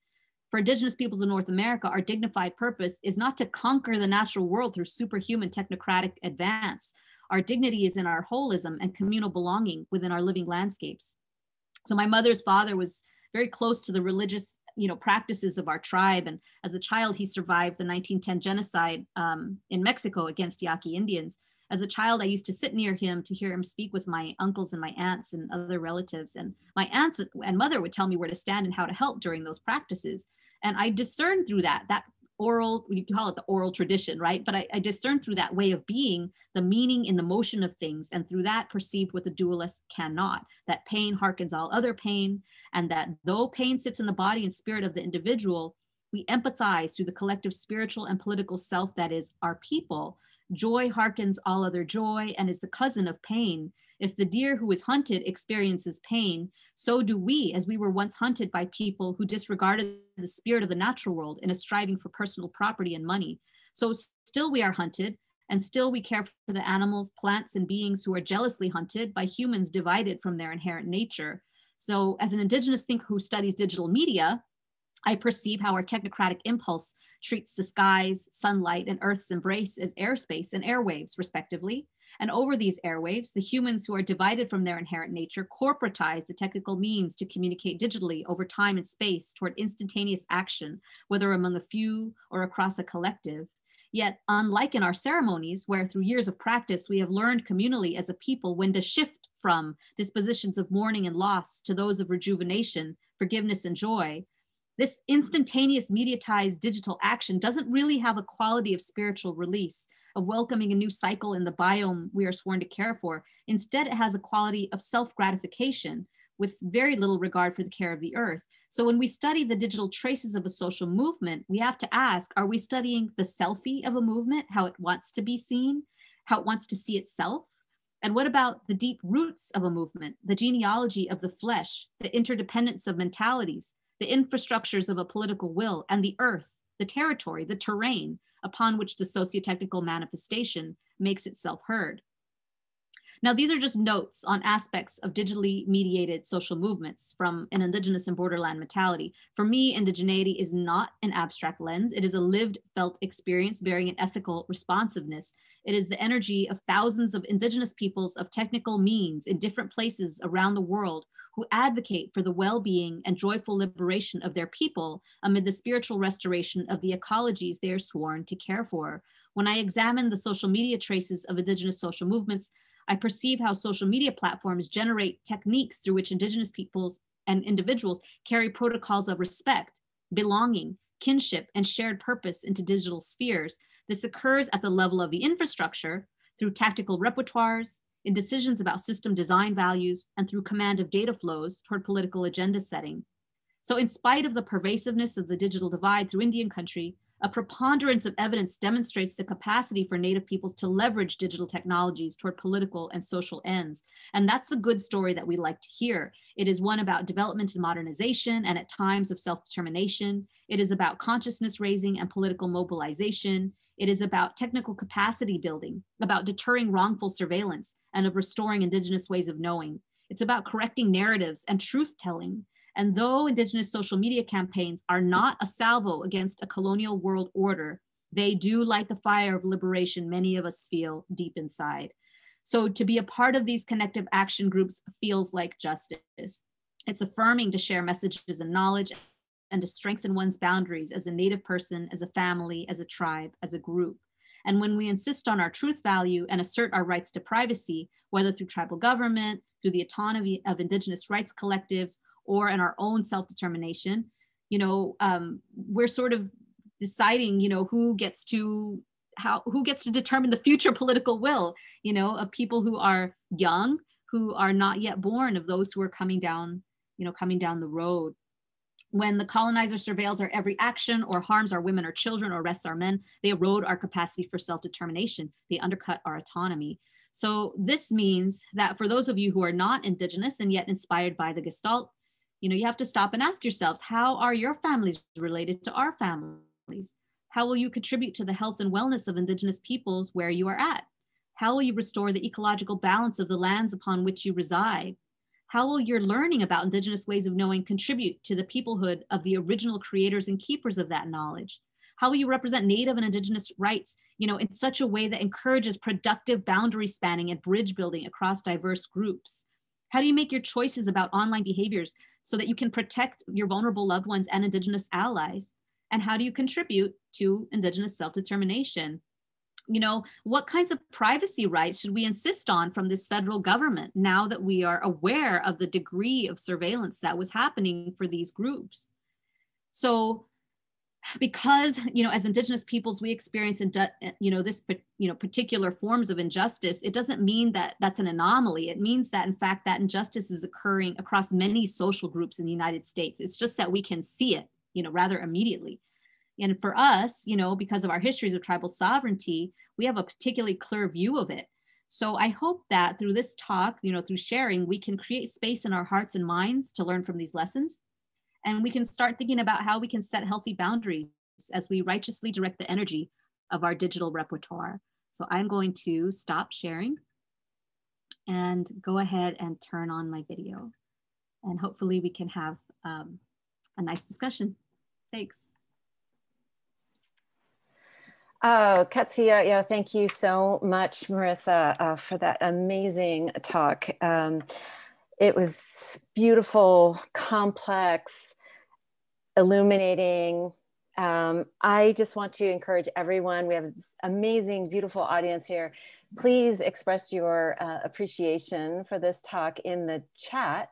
For Indigenous peoples in North America, our dignified purpose is not to conquer the natural world through superhuman technocratic advance. Our dignity is in our holism and communal belonging within our living landscapes. So my mother's father was very close to the religious you know practices of our tribe and as a child he survived the 1910 genocide um, in mexico against yaqui indians as a child, I used to sit near him to hear him speak with my uncles and my aunts and other relatives. And my aunts and mother would tell me where to stand and how to help during those practices. And I discern through that, that oral, you call it the oral tradition, right? But I, I discern through that way of being the meaning in the motion of things, and through that perceived what the dualist cannot. That pain harkens all other pain, and that though pain sits in the body and spirit of the individual, we empathize through the collective spiritual and political self that is our people. Joy harkens all other joy and is the cousin of pain. If the deer who is hunted experiences pain, so do we, as we were once hunted by people who disregarded the spirit of the natural world in a striving for personal property and money. So still we are hunted, and still we care for the animals, plants, and beings who are jealously hunted by humans divided from their inherent nature. So, as an Indigenous thinker who studies digital media, I perceive how our technocratic impulse treats the skies, sunlight, and Earth's embrace as airspace and airwaves, respectively, and over these airwaves, the humans who are divided from their inherent nature corporatize the technical means to communicate digitally over time and space toward instantaneous action, whether among a few or across a collective. Yet, unlike in our ceremonies, where through years of practice we have learned communally as a people when to shift from dispositions of mourning and loss to those of rejuvenation, forgiveness, and joy, this instantaneous mediatized digital action doesn't really have a quality of spiritual release of welcoming a new cycle in the biome we are sworn to care for. Instead, it has a quality of self gratification with very little regard for the care of the earth. So when we study the digital traces of a social movement, we have to ask are we studying the selfie of a movement, how it wants to be seen, how it wants to see itself? And what about the deep roots of a movement, the genealogy of the flesh, the interdependence of mentalities, the infrastructures of a political will, and the earth, the territory, the terrain, upon which the socio-technical manifestation makes itself heard. Now, these are just notes on aspects of digitally mediated social movements from an Indigenous and borderland mentality. For me, indigeneity is not an abstract lens. It is a lived, felt experience bearing an ethical responsiveness. It is the energy of thousands of Indigenous peoples of technical means in different places around the world who advocate for the well being and joyful liberation of their people amid the spiritual restoration of the ecologies they are sworn to care for. When I examine the social media traces of Indigenous social movements, I perceive how social media platforms generate techniques through which Indigenous peoples and individuals carry protocols of respect, belonging, kinship, and shared purpose into digital spheres. This occurs at the level of the infrastructure through tactical repertoires, in decisions about system design values, and through command of data flows toward political agenda setting. So, in spite of the pervasiveness of the digital divide through Indian country, a preponderance of evidence demonstrates the capacity for Native peoples to leverage digital technologies toward political and social ends. And that's the good story that we like to hear. It is one about development and modernization and at times of self determination. It is about consciousness raising and political mobilization. It is about technical capacity building, about deterring wrongful surveillance, and of restoring Indigenous ways of knowing. It's about correcting narratives and truth telling. And though Indigenous social media campaigns are not a salvo against a colonial world order, they do light the fire of liberation many of us feel deep inside. So to be a part of these connective action groups feels like justice. It's affirming to share messages and knowledge and to strengthen one's boundaries as a Native person, as a family, as a tribe, as a group. And when we insist on our truth value and assert our rights to privacy, whether through tribal government, through the autonomy of Indigenous rights collectives, or in our own self determination, you know, um, we're sort of deciding, you know, who gets to how who gets to determine the future political will, you know, of people who are young, who are not yet born, of those who are coming down, you know, coming down the road when the colonizer surveils our every action or harms our women or children or arrests our men, they erode our capacity for self-determination. They undercut our autonomy. So this means that for those of you who are not indigenous and yet inspired by the Gestalt, you know, you have to stop and ask yourselves, how are your families related to our families? How will you contribute to the health and wellness of indigenous peoples where you are at? How will you restore the ecological balance of the lands upon which you reside? How will your learning about Indigenous ways of knowing contribute to the peoplehood of the original creators and keepers of that knowledge? How will you represent Native and Indigenous rights, you know, in such a way that encourages productive boundary spanning and bridge building across diverse groups? How do you make your choices about online behaviors so that you can protect your vulnerable loved ones and Indigenous allies? And how do you contribute to Indigenous self-determination? You know, what kinds of privacy rights should we insist on from this federal government now that we are aware of the degree of surveillance that was happening for these groups? So, because you know as indigenous peoples we experience you know this you know particular forms of injustice it doesn't mean that that's an anomaly. It means that in fact that injustice is occurring across many social groups in the united states. It's just that we can see it you know rather immediately and for us you know because of our histories of tribal sovereignty we have a particularly clear view of it so i hope that through this talk you know through sharing we can create space in our hearts and minds to learn from these lessons and we can start thinking about how we can set healthy boundaries as we righteously direct the energy of our digital repertoire. So I'm going to stop sharing and go ahead and turn on my video. And hopefully we can have um, a nice discussion. Thanks. Oh, Katsia, yeah, thank you so much, Marisa, uh, for that amazing talk. Um, it was beautiful, complex, illuminating. Um, I just want to encourage everyone. We have this amazing, beautiful audience here. Please express your uh, appreciation for this talk in the chat.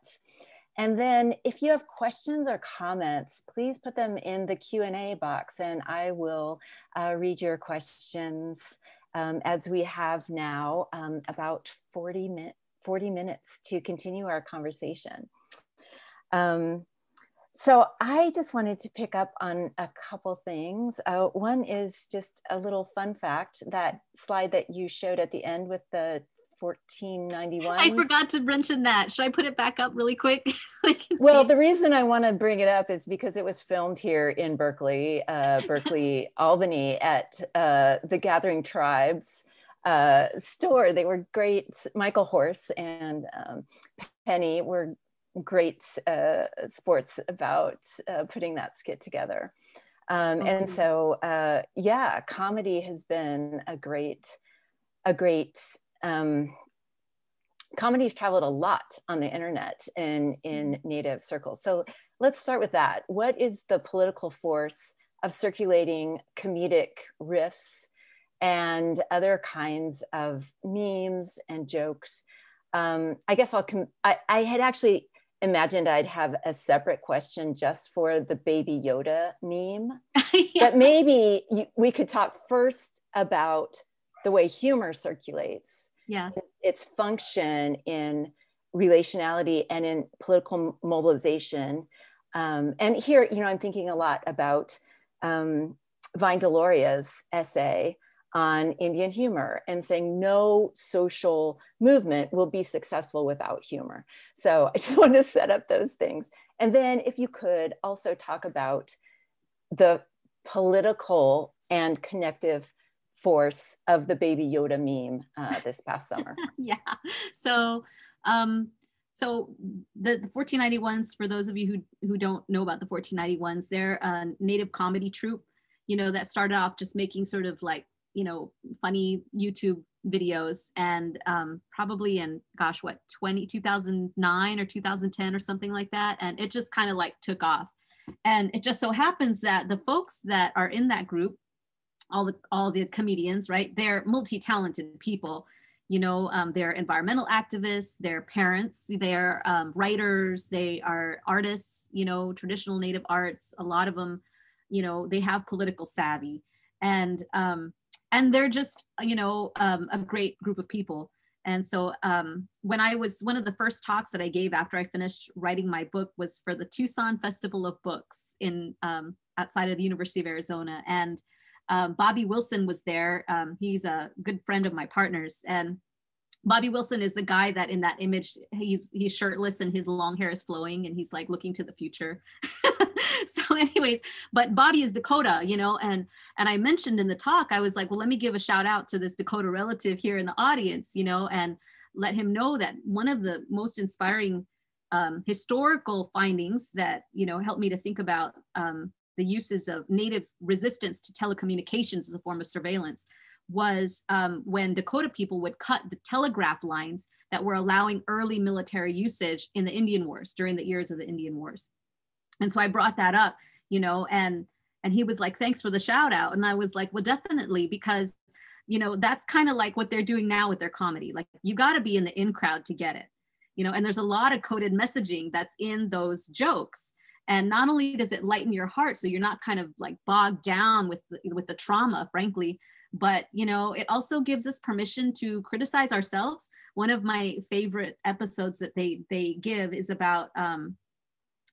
And then if you have questions or comments, please put them in the Q&A box and I will uh, read your questions um, as we have now um, about 40 minutes 40 minutes to continue our conversation. Um, so I just wanted to pick up on a couple things. Uh, one is just a little fun fact, that slide that you showed at the end with the 1491. I forgot to mention that. Should I put it back up really quick? well, the reason I want to bring it up is because it was filmed here in Berkeley, uh, Berkeley, Albany at uh, the Gathering Tribes uh, store. They were great. Michael Horse and um, Penny were great uh, sports about uh, putting that skit together. Um, And so, uh, yeah, comedy has been a great, a great. Um, comedy's traveled a lot on the internet and in mm-hmm. native circles. So let's start with that. What is the political force of circulating comedic riffs and other kinds of memes and jokes. Um, I guess I'll, I, I had actually imagined I'd have a separate question just for the baby Yoda meme. yeah. But maybe you, we could talk first about the way humor circulates. Yeah. Its function in relationality and in political mobilization. Um, and here, you know, I'm thinking a lot about um, Vine Deloria's essay on Indian humor and saying no social movement will be successful without humor. So I just want to set up those things. And then if you could also talk about the political and connective force of the baby Yoda meme uh, this past summer. yeah. So um, so the, the 1491s, for those of you who, who don't know about the 1491s, they're a native comedy troupe, you know, that started off just making sort of like you know funny youtube videos and um, probably in gosh what 20 2009 or 2010 or something like that and it just kind of like took off and it just so happens that the folks that are in that group all the all the comedians right? They're multi-talented people. You know um, they're environmental activists they're parents they're um, writers they are artists you know traditional native arts a lot of them you know they have political savvy. And um, and they're just you know um, a great group of people. And so um, when i was one of the first talks that i gave after i finished writing my book was for the tucson festival of books in um, outside of the university of arizona. And um, bobby wilson was there um, he's a good friend of my partners and Bobby Wilson is the guy that in that image he's he's shirtless and his long hair is flowing and he's like looking to the future. so anyways, but Bobby is Dakota, you know, and and I mentioned in the talk I was like, well let me give a shout out to this Dakota relative here in the audience, you know, and let him know that one of the most inspiring um, historical findings that you know helped me to think about um, the uses of native resistance to telecommunications as a form of surveillance was um, when Dakota people would cut the telegraph lines that were allowing early military usage in the Indian Wars during the years of the Indian Wars. And so I brought that up, you know, and and he was like, "Thanks for the shout out," and I was like, "Well, definitely because." You know, that's kind of like what they're doing now with their comedy. Like, you got to be in the in crowd to get it, you know, and there's a lot of coded messaging that's in those jokes and not only does it lighten your heart so you're not kind of like bogged down with with the trauma frankly but you know it also gives us permission to criticize ourselves. One of my favorite episodes that they they give is about um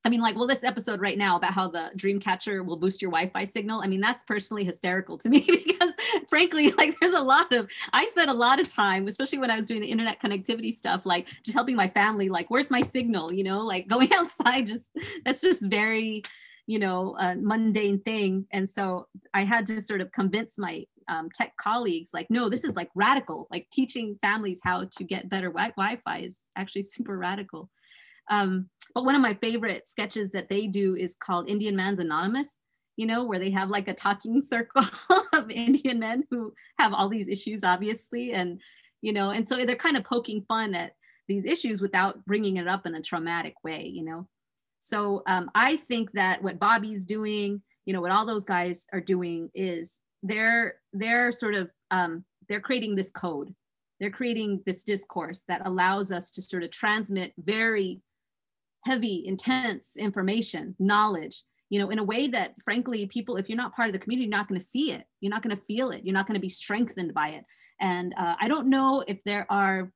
I mean, like, well, this episode right now about how the Dreamcatcher will boost your Wi-Fi signal. I mean, that's personally hysterical to me because, frankly, like, there's a lot of. I spent a lot of time, especially when I was doing the internet connectivity stuff, like just helping my family. Like, where's my signal? You know, like going outside. Just that's just very, you know, a mundane thing. And so I had to sort of convince my um, tech colleagues, like, no, this is like radical. Like teaching families how to get better wi- Wi-Fi is actually super radical. Um, but one of my favorite sketches that they do is called Indian Man's Anonymous, you know, where they have like a talking circle of Indian men who have all these issues, obviously. And, you know, and so they're kind of poking fun at these issues without bringing it up in a traumatic way, you know. So um, I think that what Bobby's doing, you know, what all those guys are doing is they're they're sort of um, they're creating this code. They're creating this discourse that allows us to sort of transmit very heavy, intense information, knowledge, you know, in a way that frankly, people, if you're not part of the community, you're not going to see it. You're not going to feel it. You're not going to be strengthened by it. And uh, I don't know if there are,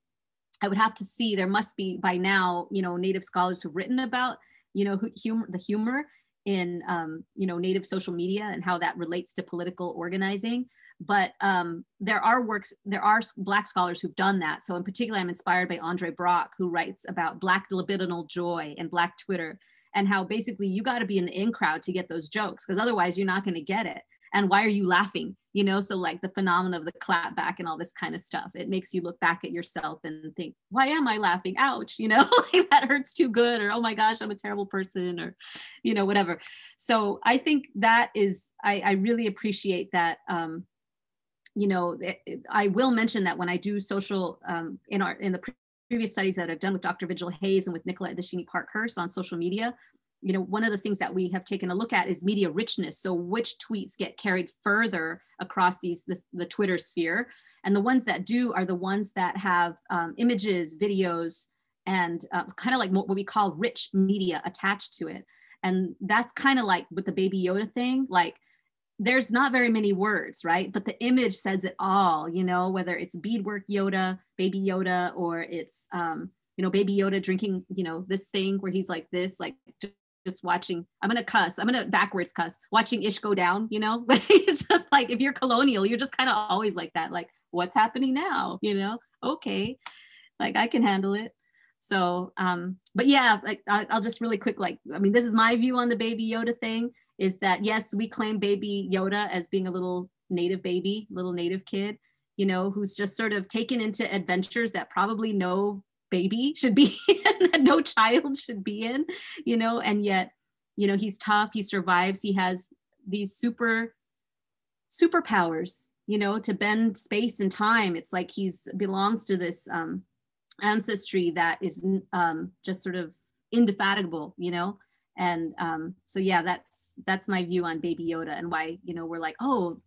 I would have to see, there must be by now, you know, Native scholars who've written about, you know, humor, the humor in, um, you know, Native social media and how that relates to political organizing but um, there are works, there are Black scholars who've done that. So in particular, I'm inspired by Andre Brock, who writes about Black libidinal joy and Black Twitter, and how basically you got to be in the in crowd to get those jokes, because otherwise you're not going to get it. And why are you laughing? You know, so like the phenomenon of the clap back and all this kind of stuff, it makes you look back at yourself and think, why am I laughing? Ouch, you know, like that hurts too good, or oh my gosh, I'm a terrible person, or, you know, whatever. So I think that is, I, I really appreciate that. Um, you know, I will mention that when I do social um, in our in the previous studies that I've done with Dr. Vigil Hayes and with Nicolet Deschine Parkhurst on social media, you know, one of the things that we have taken a look at is media richness. So which tweets get carried further across these this, the Twitter sphere, and the ones that do are the ones that have um, images, videos, and uh, kind of like what we call rich media attached to it. And that's kind of like with the Baby Yoda thing, like there's not very many words, right? But the image says it all, you know, whether it's beadwork Yoda, baby Yoda, or it's, um, you know, baby Yoda drinking, you know, this thing where he's like this, like just watching, I'm going to cuss, I'm going to backwards cuss, watching Ish go down, you know, it's just like, if you're colonial, you're just kind of always like that, like, what's happening now, you know? Okay, like I can handle it. So, um, but yeah, like I'll just really quick, like, I mean, this is my view on the baby Yoda thing is that yes, we claim baby Yoda as being a little native baby, little native kid, you know, who's just sort of taken into adventures that probably no baby should be in, that no child should be in, you know, and yet, you know, he's tough, he survives, he has these super superpowers, you know, to bend space and time. It's like he's belongs to this um, ancestry that is um, just sort of indefatigable, you know, and um, so yeah that's that's my view on baby yoda and why you know we're like oh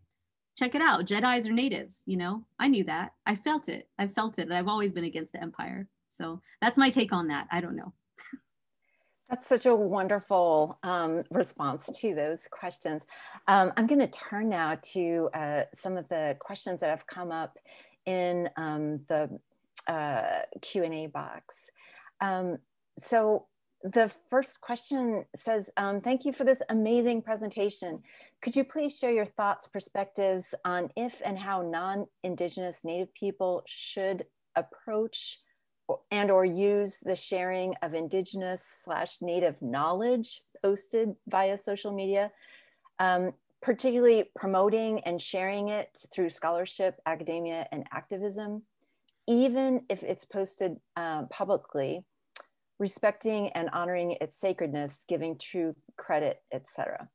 check it out. Jedis are natives you know? I knew that. I felt it. I felt it. I've always been against the empire. So that's my take on that. I don't know. That's such a wonderful um, response to those questions. Um, I'm going to turn now to uh, some of the questions that have come up in um, the uh, Q&A box. Um, so the first question says, um, thank you for this amazing presentation. Could you please share your thoughts, perspectives on if and how non-Indigenous Native people should approach and or use the sharing of Indigenous slash Native knowledge posted via social media, um, particularly promoting and sharing it through scholarship, academia, and activism, even if it's posted uh, publicly, respecting and honoring its sacredness, giving true credit, etc.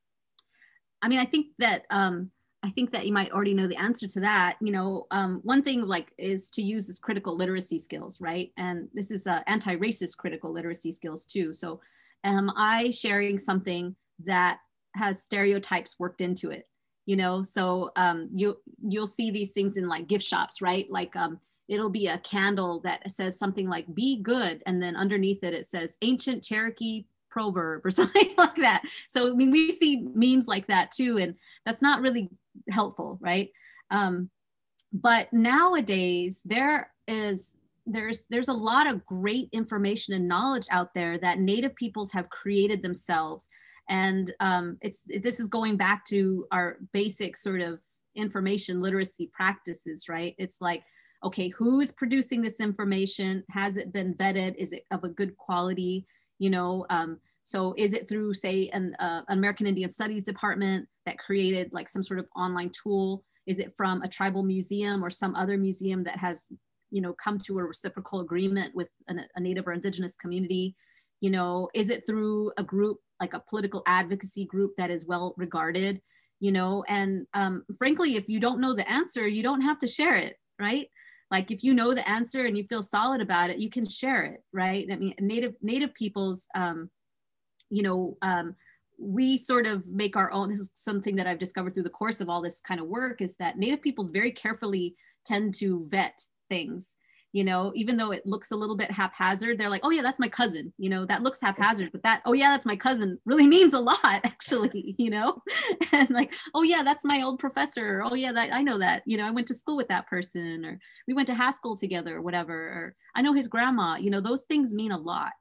I mean, I think that um, I think that you might already know the answer to that. You know, um, one thing like is to use this critical literacy skills, right? And this is uh, anti-racist critical literacy skills too. So, am I sharing something that has stereotypes worked into it? You know, so um, you you'll see these things in like gift shops, right? Like um, it'll be a candle that says something like be good and then underneath it it says ancient cherokee proverb or something like that. So I mean, we see memes like that too, and that's not really helpful, right? Um, but nowadays there is there's there's a lot of great information and knowledge out there that native peoples have created themselves and um, it's this is going back to our basic sort of information literacy practices right it's like okay who's producing this information? Has it been vetted? Is it of a good quality? You know um, so is it through say an, uh, american indian studies department that created like some sort of online tool? Is it from a tribal museum or some other museum that has you know come to a reciprocal agreement with a, a native or indigenous community? You know is it through a group like a political advocacy group that is well regarded? You know and um, frankly if you don't know the answer you don't have to share it right like if you know the answer and you feel solid about it you can share it right? I mean native native peoples um, you know um, we sort of make our own this is something that i've discovered through the course of all this kind of work is that native peoples very carefully tend to vet things you know even though it looks a little bit haphazard they're like oh yeah that's my cousin you know that looks haphazard but that oh yeah that's my cousin really means a lot actually you know? And like oh yeah that's my old professor oh yeah that i know that you know i went to school with that person or we went to haskell together or whatever or i know his grandma you know those things mean a lot.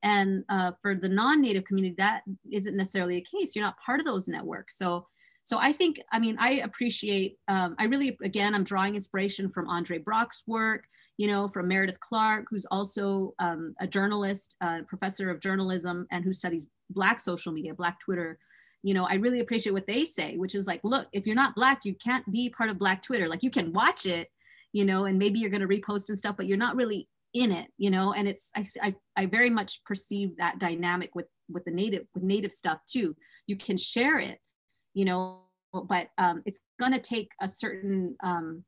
And uh, for the non-native community that isn't necessarily a case. You're not part of those networks. So so I think, I mean, I appreciate, um, I really, again, I'm drawing inspiration from Andre Brock's work, you know, from Meredith Clark, who's also um, a journalist, uh, professor of journalism, and who studies Black social media, Black Twitter. You know, I really appreciate what they say, which is like, look, if you're not Black, you can't be part of Black Twitter. Like, you can watch it, you know, and maybe you're going to repost and stuff, but you're not really in it, you know. And it's, I, I, I very much perceive that dynamic with with the native with native stuff too. You can share it, you know, but um, it's going to take a certain um,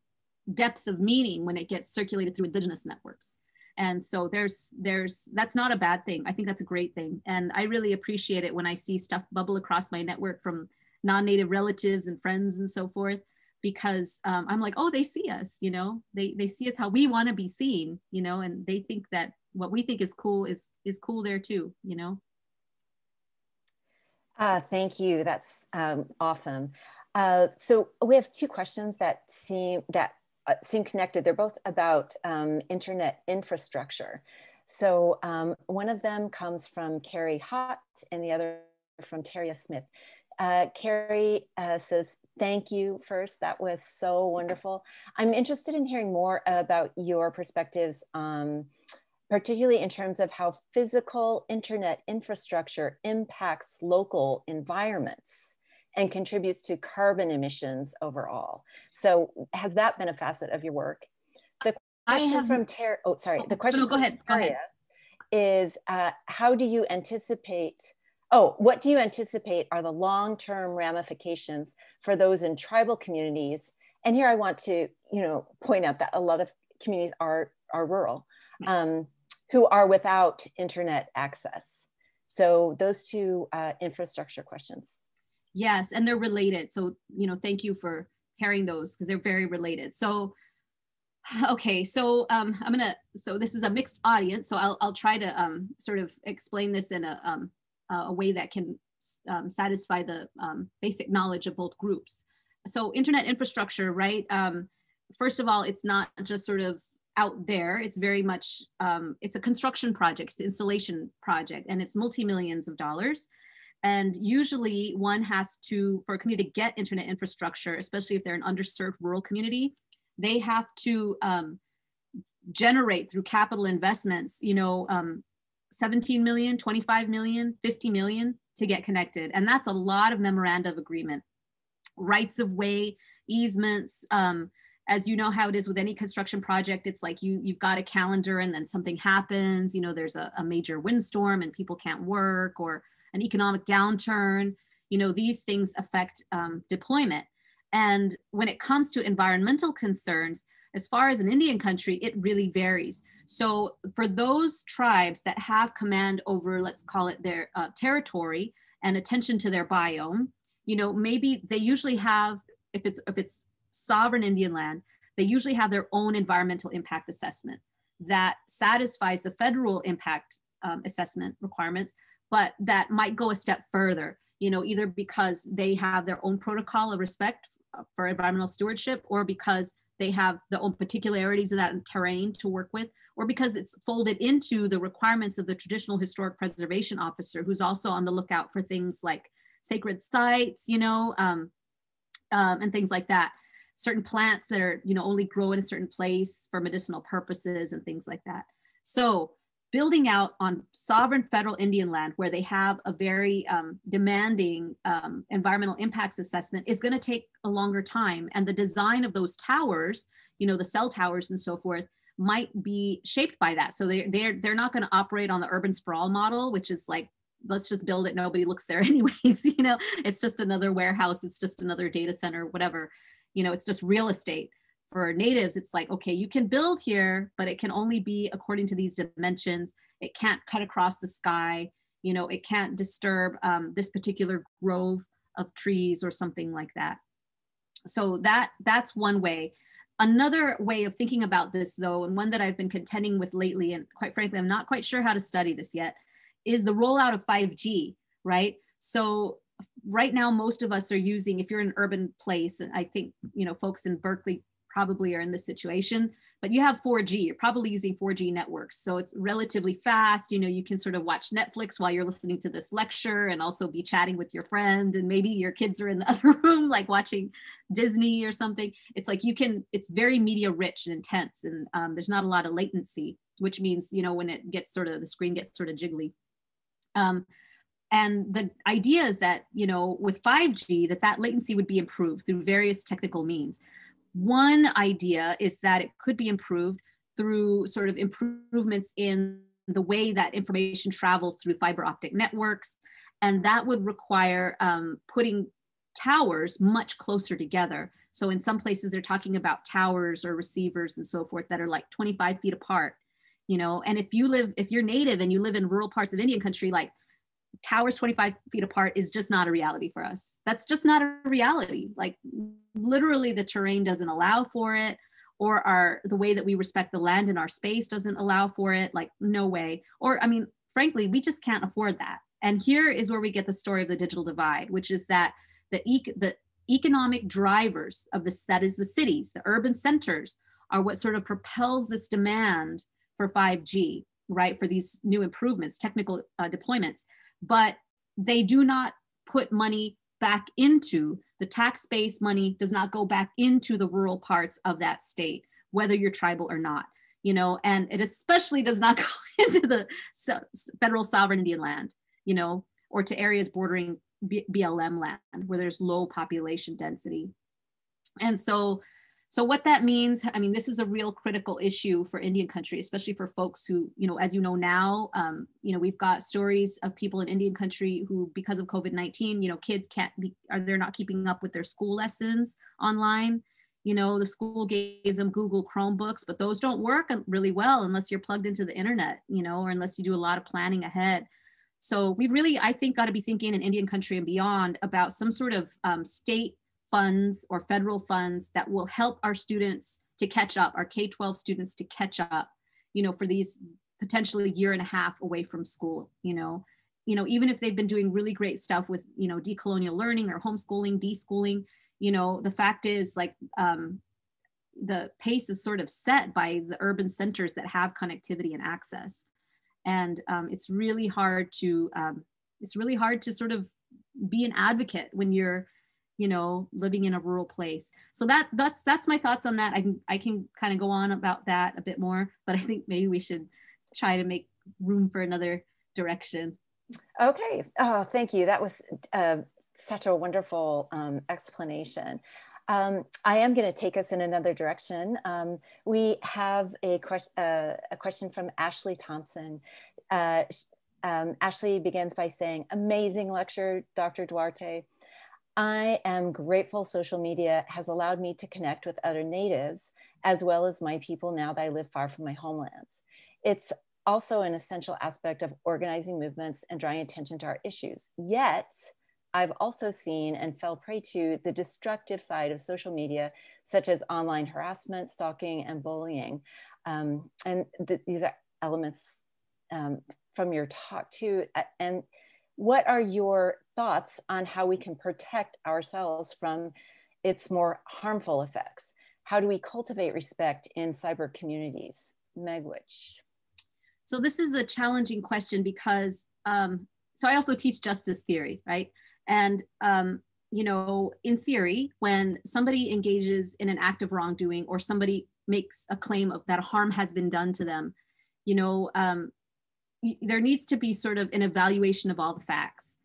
depth of meaning when it gets circulated through indigenous networks. And so there's there's that's not a bad thing. I think that's a great thing. And I really appreciate it when I see stuff bubble across my network from non-native relatives and friends and so forth because um, I'm like, oh, they see us, you know, they they see us how we want to be seen, you know, and they think that what we think is cool is is cool there too, you know. Uh, thank you. That's um, awesome. Uh, so we have two questions that seem that uh, seem connected. They're both about um, internet infrastructure. So um, one of them comes from Carrie Hott and the other from Teria Smith. Uh, Carrie uh, says, thank you first. That was so wonderful. I'm interested in hearing more about your perspectives um, particularly in terms of how physical internet infrastructure impacts local environments and contributes to carbon emissions overall. So has that been a facet of your work? The question have, from Tara, oh, sorry, the question no, go ahead, go ahead. is uh, how do you anticipate, oh, what do you anticipate are the long-term ramifications for those in tribal communities? And here I want to, you know, point out that a lot of communities are, are rural. Um, who are without internet access. So those two uh, infrastructure questions. Yes, and they're related. So, you know, thank you for pairing those because they're very related. So, okay, so um, I'm gonna, so this is a mixed audience. So I'll, I'll try to um, sort of explain this in a, um, a way that can um, satisfy the um, basic knowledge of both groups. So internet infrastructure, right? Um, first of all, it's not just sort of out there. It's very much, um, it's a construction project, it's an installation project, and it's multi-millions of dollars. And usually one has to, for a community to get internet infrastructure, especially if they're an underserved rural community, they have to um, generate through capital investments, you know, um, 17 million, 25 million, 50 million to get connected. And that's a lot of memoranda of agreement, rights of way, easements, um, as you know how it is with any construction project it's like you you've got a calendar and then something happens you know there's a, a major windstorm and people can't work or an economic downturn you know these things affect um, deployment. And when it comes to environmental concerns as far as an indian country it really varies. So for those tribes that have command over let's call it their uh, territory and attention to their biome you know maybe they usually have if it's if it's sovereign Indian land, they usually have their own environmental impact assessment that satisfies the federal impact um, assessment requirements, but that might go a step further, you know, either because they have their own protocol of respect for environmental stewardship or because they have their own particularities of that terrain to work with, or because it's folded into the requirements of the traditional historic preservation officer, who's also on the lookout for things like sacred sites, you know, um, um, and things like that. Certain plants that are, you know, only grow in a certain place for medicinal purposes and things like that. So building out on sovereign federal Indian land where they have a very um, demanding um, environmental impacts assessment is going to take a longer time. And the design of those towers, you know, the cell towers and so forth, might be shaped by that. So they, they're, they're not going to operate on the urban sprawl model, which is like, let's just build it. Nobody looks there anyways. you know, it's just another warehouse. It's just another data center, whatever. You know, it's just real estate for natives, it's like, okay, you can build here, but it can only be according to these dimensions. It can't cut across the sky. You know, it can't disturb um, this particular grove of trees or something like that. So that that's one way. Another way of thinking about this, though, and one that I've been contending with lately, and quite frankly, I'm not quite sure how to study this yet, is the rollout of 5G, right? So right now, most of us are using, if you're in an urban place, and I think, you know, folks in Berkeley probably are in this situation but you have 4g you're probably using 4g networks. So it's relatively fast you know you can sort of watch netflix while you're listening to this lecture and also be chatting with your friend and maybe your kids are in the other room like watching disney or something. It's like you can it's very media rich and intense and um, there's not a lot of latency which means you know when it gets sort of the screen gets sort of jiggly. Um, and the idea is that you know with 5g that that latency would be improved through various technical means one idea is that it could be improved through sort of improvements in the way that information travels through fiber optic networks. And that would require um, putting towers much closer together. So in some places they're talking about towers or receivers and so forth that are like 25 feet apart, you know, and if you live, if you're native and you live in rural parts of Indian country, like towers 25 feet apart is just not a reality for us. That's just not a reality. Like literally the terrain doesn't allow for it or our the way that we respect the land in our space doesn't allow for it. Like no way. Or I mean, frankly, we just can't afford that. And here is where we get the story of the digital divide, which is that the, e- the economic drivers of this, that is the cities, the urban centers are what sort of propels this demand for 5G, right? For these new improvements, technical uh, deployments but they do not put money back into the tax base money does not go back into the rural parts of that state whether you're tribal or not you know and it especially does not go into the federal sovereign indian land you know or to areas bordering blm land where there's low population density. And so so what that means, I mean, this is a real critical issue for Indian country, especially for folks who, you know, as you know now, um, you know, we've got stories of people in Indian country who, because of COVID-19, you know, kids can't be, are they're not keeping up with their school lessons online. You know, the school gave them Google Chromebooks, but those don't work really well unless you're plugged into the internet, you know, or unless you do a lot of planning ahead. So we've really, I think, got to be thinking in Indian country and beyond about some sort of um, state funds or federal funds that will help our students to catch up, our K-12 students to catch up, you know, for these potentially year and a half away from school, you know, you know, even if they've been doing really great stuff with, you know, decolonial learning or homeschooling, deschooling, you know, the fact is like um, the pace is sort of set by the urban centers that have connectivity and access. And um, it's really hard to, um, it's really hard to sort of be an advocate when you're you know living in a rural place so that that's that's my thoughts on that i can i can kind of go on about that a bit more but i think maybe we should try to make room for another direction okay oh thank you that was uh, such a wonderful um, explanation um, I am going to take us in another direction. Um, we have a, question, uh, a question from Ashley Thompson. Uh, um, Ashley begins by saying, amazing lecture, Dr. Duarte. I am grateful social media has allowed me to connect with other natives as well as my people now that I live far from my homelands. It's also an essential aspect of organizing movements and drawing attention to our issues. Yet, I've also seen and fell prey to the destructive side of social media, such as online harassment, stalking, and bullying. Um, and th these are elements um, from your talk too. And what are your thoughts on how we can protect ourselves from its more harmful effects? How do we cultivate respect in cyber communities? Megwitch. So this is a challenging question because, um, so I also teach justice theory, right? And, um, you know, in theory, when somebody engages in an act of wrongdoing or somebody makes a claim of that harm has been done to them, you know, um, there needs to be sort of an evaluation of all the facts,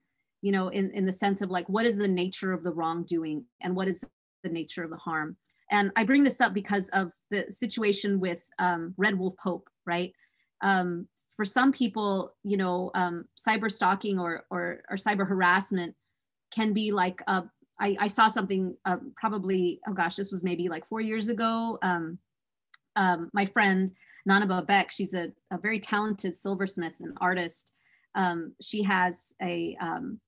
you know, in, in the sense of like, what is the nature of the wrongdoing and what is the nature of the harm? And I bring this up because of the situation with um, Red Wolf Pope, right? Um, for some people, you know, um, cyber stalking or, or, or cyber harassment can be like, I, I saw something uh, probably, oh gosh, this was maybe like four years ago. Um, um, my friend Nana Babek, she's a, a, very talented silversmith and artist. Um, she has a, um,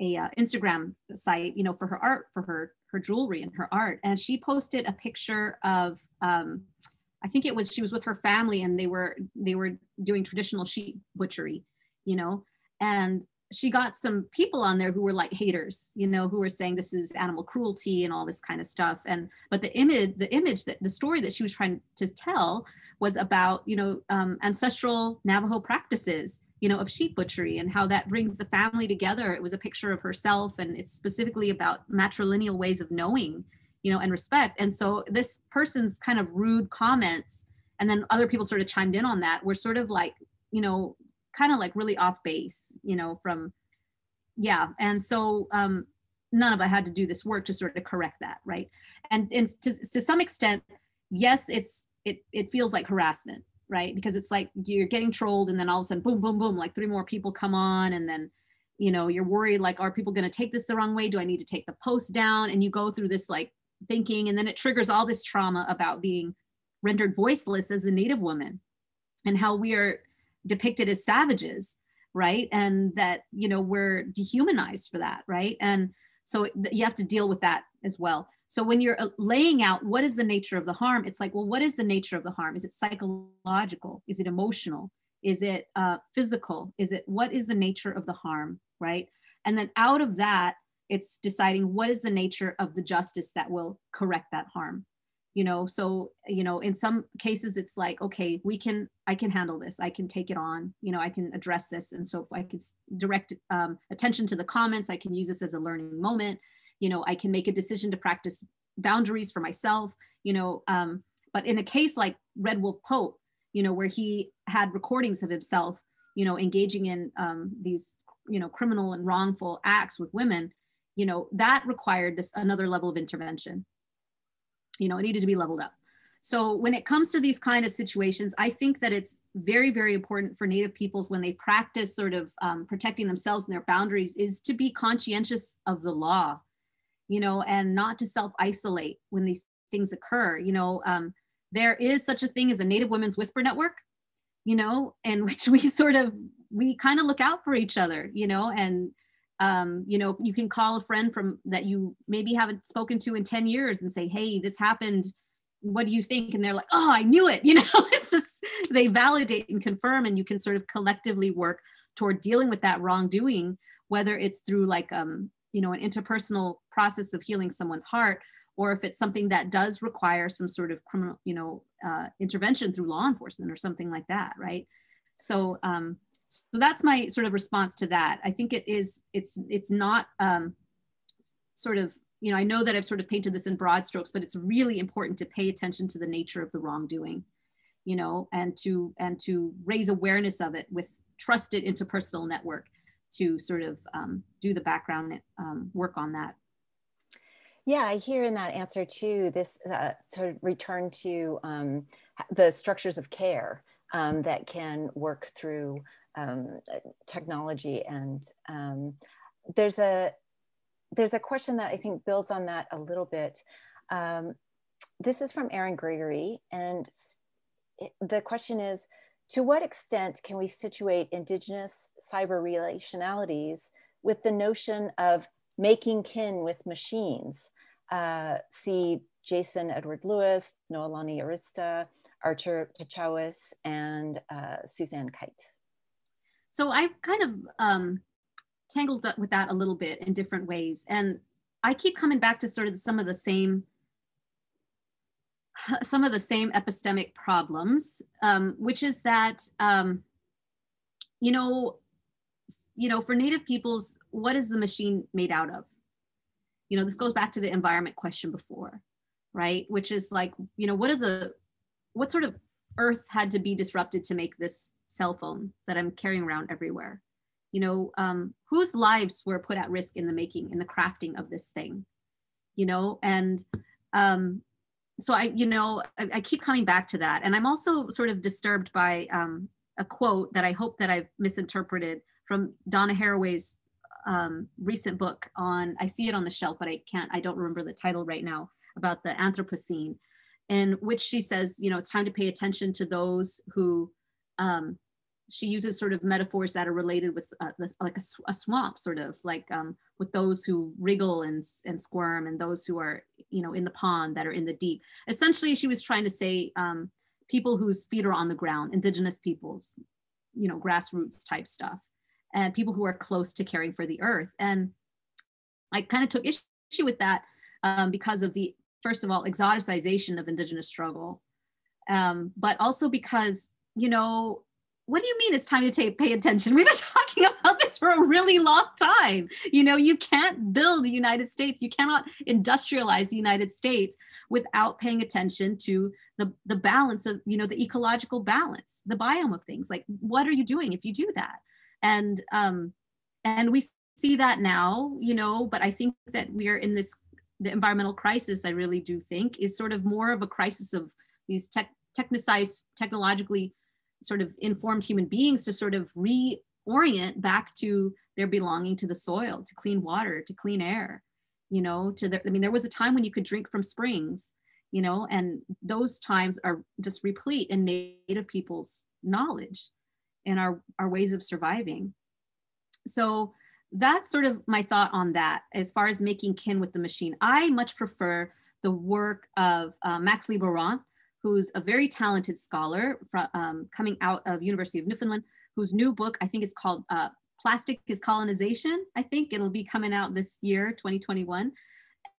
a uh, Instagram site, you know, for her art, for her her jewelry and her art, and she posted a picture of, um, I think it was she was with her family and they were they were doing traditional sheep butchery, you know, and she got some people on there who were like haters, you know, who were saying this is animal cruelty and all this kind of stuff. And but the image, the image that the story that she was trying to tell was about, you know, um, ancestral Navajo practices, you know, of sheep butchery and how that brings the family together. It was a picture of herself, and it's specifically about matrilineal ways of knowing, you know, and respect. And so this person's kind of rude comments, and then other people sort of chimed in on that, were sort of like, you know, kind of like really off base, you know, from, yeah. And so um, none of us had to do this work to sort of correct that, right? And, and to, to some extent, yes, it's it it feels like harassment, right? Because it's like you're getting trolled, and then all of a sudden, boom, boom, boom, like three more people come on, and then you know you're worried like, are people going to take this the wrong way? Do I need to take the post down? And you go through this like thinking, and then it triggers all this trauma about being rendered voiceless as a Native woman, and how we are depicted as savages right and that you know we're dehumanized for that right and so you have to deal with that as well so when you're uh, laying out what is the nature of the harm it's like well what is the nature of the harm? Is it psychological? Is it emotional? Is it uh, physical? Is it what is the nature of the harm right? And then out of that it's deciding what is the nature of the justice that will correct that harm. You know so you know in some cases it's like okay we can i can handle this. I can take it on. You know i can address this. And so i can direct um, attention to the comments i can use this as a learning moment you know i can make a decision to practice boundaries for myself you know um, but in a case like red wolf pope you know where he had recordings of himself you know engaging in um, these you know criminal and wrongful acts with women you know that required this another level of intervention you know, it needed to be leveled up. So when it comes to these kind of situations, I think that it's very, very important for Native peoples when they practice sort of um, protecting themselves and their boundaries is to be conscientious of the law, you know, and not to self-isolate when these things occur. You know, um, there is such a thing as a Native Women's Whisper Network, you know, in which we sort of, we kind of look out for each other, you know, and um, you know you can call a friend from that you maybe haven't spoken to in 10 years and say hey this happened what do you think and they're like oh i knew it you know it's just they validate and confirm and you can sort of collectively work toward dealing with that wrongdoing whether it's through like um you know an interpersonal process of healing someone's heart or if it's something that does require some sort of criminal you know uh, intervention through law enforcement or something like that right? So um so that's my sort of response to that. I think it is it's it's not um, sort of you know i know that i've sort of painted this in broad strokes but it's really important to pay attention to the nature of the wrongdoing you know and to and to raise awareness of it with trusted interpersonal network to sort of um, do the background um, work on that yeah i hear in that answer too this uh, to return to um, the structures of care um, that can work through um, technology. And um, there's a there's a question that I think builds on that a little bit. Um, this is from Aaron Gregory, and the question is, to what extent can we situate indigenous cyber relationalities with the notion of making kin with machines? Uh, see Jason Edward Lewis, Noelani Arista, Archer Pechawis, and uh, Suzanne Kite. so I've kind of um, tangled with that a little bit in different ways. And I keep coming back to sort of some of the same some of the same epistemic problems, um, which is that, um, you know, you know, for Native peoples, what is the machine made out of? You know, this goes back to the environment question before, right? Which is like, you know, what are the, what sort of earth had to be disrupted to make this cell phone that I'm carrying around everywhere? You know, um, whose lives were put at risk in the making, in the crafting of this thing? You know, and um, so I, you know, I, I, keep coming back to that, and I'm also sort of disturbed by um, a quote that I hope that I've misinterpreted from Donna Haraway's um, recent book on. I see it on the shelf, but I can't. I don't remember the title right now about the Anthropocene, in which she says, you know, it's time to pay attention to those who um, she uses sort of metaphors that are related with uh, like a, a, swamp, sort of like um, with those who wriggle and, and squirm and those who are, you know, in the pond that are in the deep. Essentially, she was trying to say um, people whose feet are on the ground, indigenous peoples, you know, grassroots type stuff, and people who are close to caring for the earth. And I kind of took issue with that um, because of the, first of all, exoticization of indigenous struggle, um, but also because, you know, what do you mean it's time to take, pay attention? We've been talking about this for a really long time. You know, you can't build the United States, you cannot industrialize the United States without paying attention to the, the balance of, you know, the ecological balance, the biome of things. Like, what are you doing if you do that? And um, and we see that now, you know, but I think that we are in this the environmental crisis, I really do think, is sort of more of a crisis of these tech technicized, technologically sort of informed human beings to sort of reorient back to their belonging to the soil, to clean water, to clean air, you know, to the, I mean, there was a time when you could drink from springs, you know, and those times are just replete in native people's knowledge and our, our ways of surviving. So that's sort of my thought on that as far as making kin with the machine. I much prefer the work of uh, Max Liboiron, who's a very talented scholar um, coming out of University of Newfoundland, whose new book I think is called uh, Plastic is Colonization. I think it'll be coming out this year, 2021.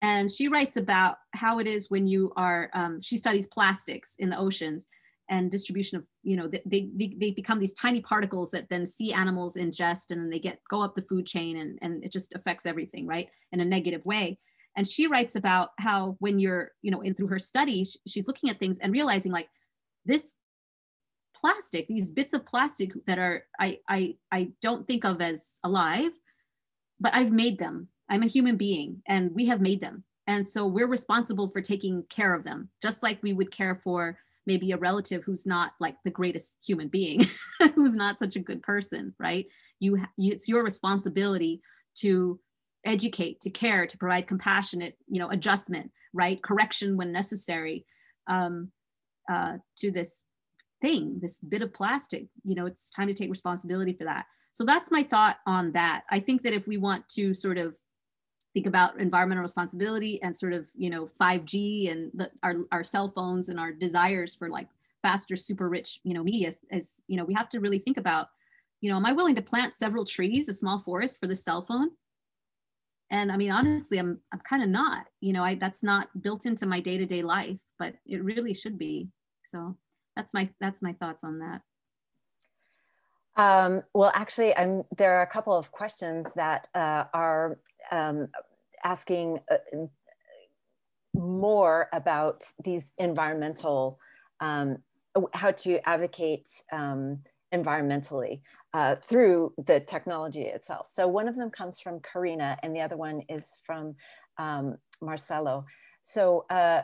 And she writes about how it is when you are, um, she studies plastics in the oceans and distribution of, you know, they, they, they become these tiny particles that then sea animals ingest and then they get, go up the food chain and, and it just affects everything, right? In a negative way and she writes about how when you're you know in through her study she's looking at things and realizing like this plastic these bits of plastic that are i i i don't think of as alive but i've made them i'm a human being and we have made them and so we're responsible for taking care of them just like we would care for maybe a relative who's not like the greatest human being who's not such a good person right you, you it's your responsibility to educate, to care, to provide compassionate, you know, adjustment, right, correction when necessary, um, uh, to this thing, this bit of plastic. You know, it's time to take responsibility for that. So that's my thought on that. I think that if we want to sort of think about environmental responsibility and sort of you know 5G and the, our our cell phones and our desires for like faster, super rich you know media, as, you know, we have to really think about. You know, am I willing to plant several trees, a small forest for the cell phone? and i mean honestly i'm i'm kind of not you know i that's not built into my day-to-day life but it really should be so that's my that's my thoughts on that um, well actually i'm there are a couple of questions that uh, are um, asking uh, more about these environmental um, how to advocate um, environmentally uh, through the technology itself. So one of them comes from Karina and the other one is from um, Marcelo. So uh,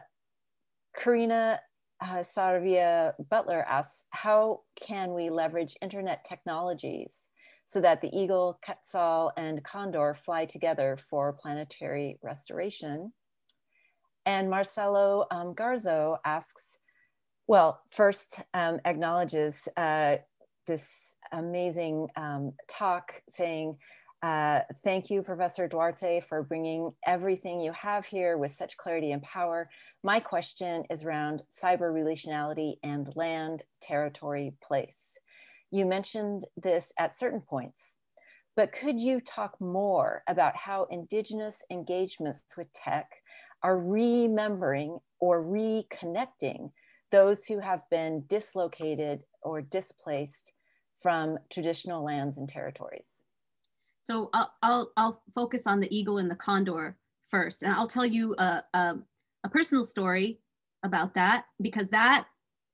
Karina uh, Sarvia Butler asks, how can we leverage internet technologies so that the eagle, quetzal, and condor fly together for planetary restoration? And Marcelo um, Garzo asks, well, first um, acknowledges uh, this amazing um, talk saying, uh, thank you, Professor Duarte, for bringing everything you have here with such clarity and power. My question is around cyber relationality and land, territory, place. You mentioned this at certain points, but could you talk more about how Indigenous engagements with tech are remembering or reconnecting those who have been dislocated or displaced from traditional lands and territories? So I'll, I'll, I'll focus on the eagle and the condor first, and I'll tell you a, a, a personal story about that because that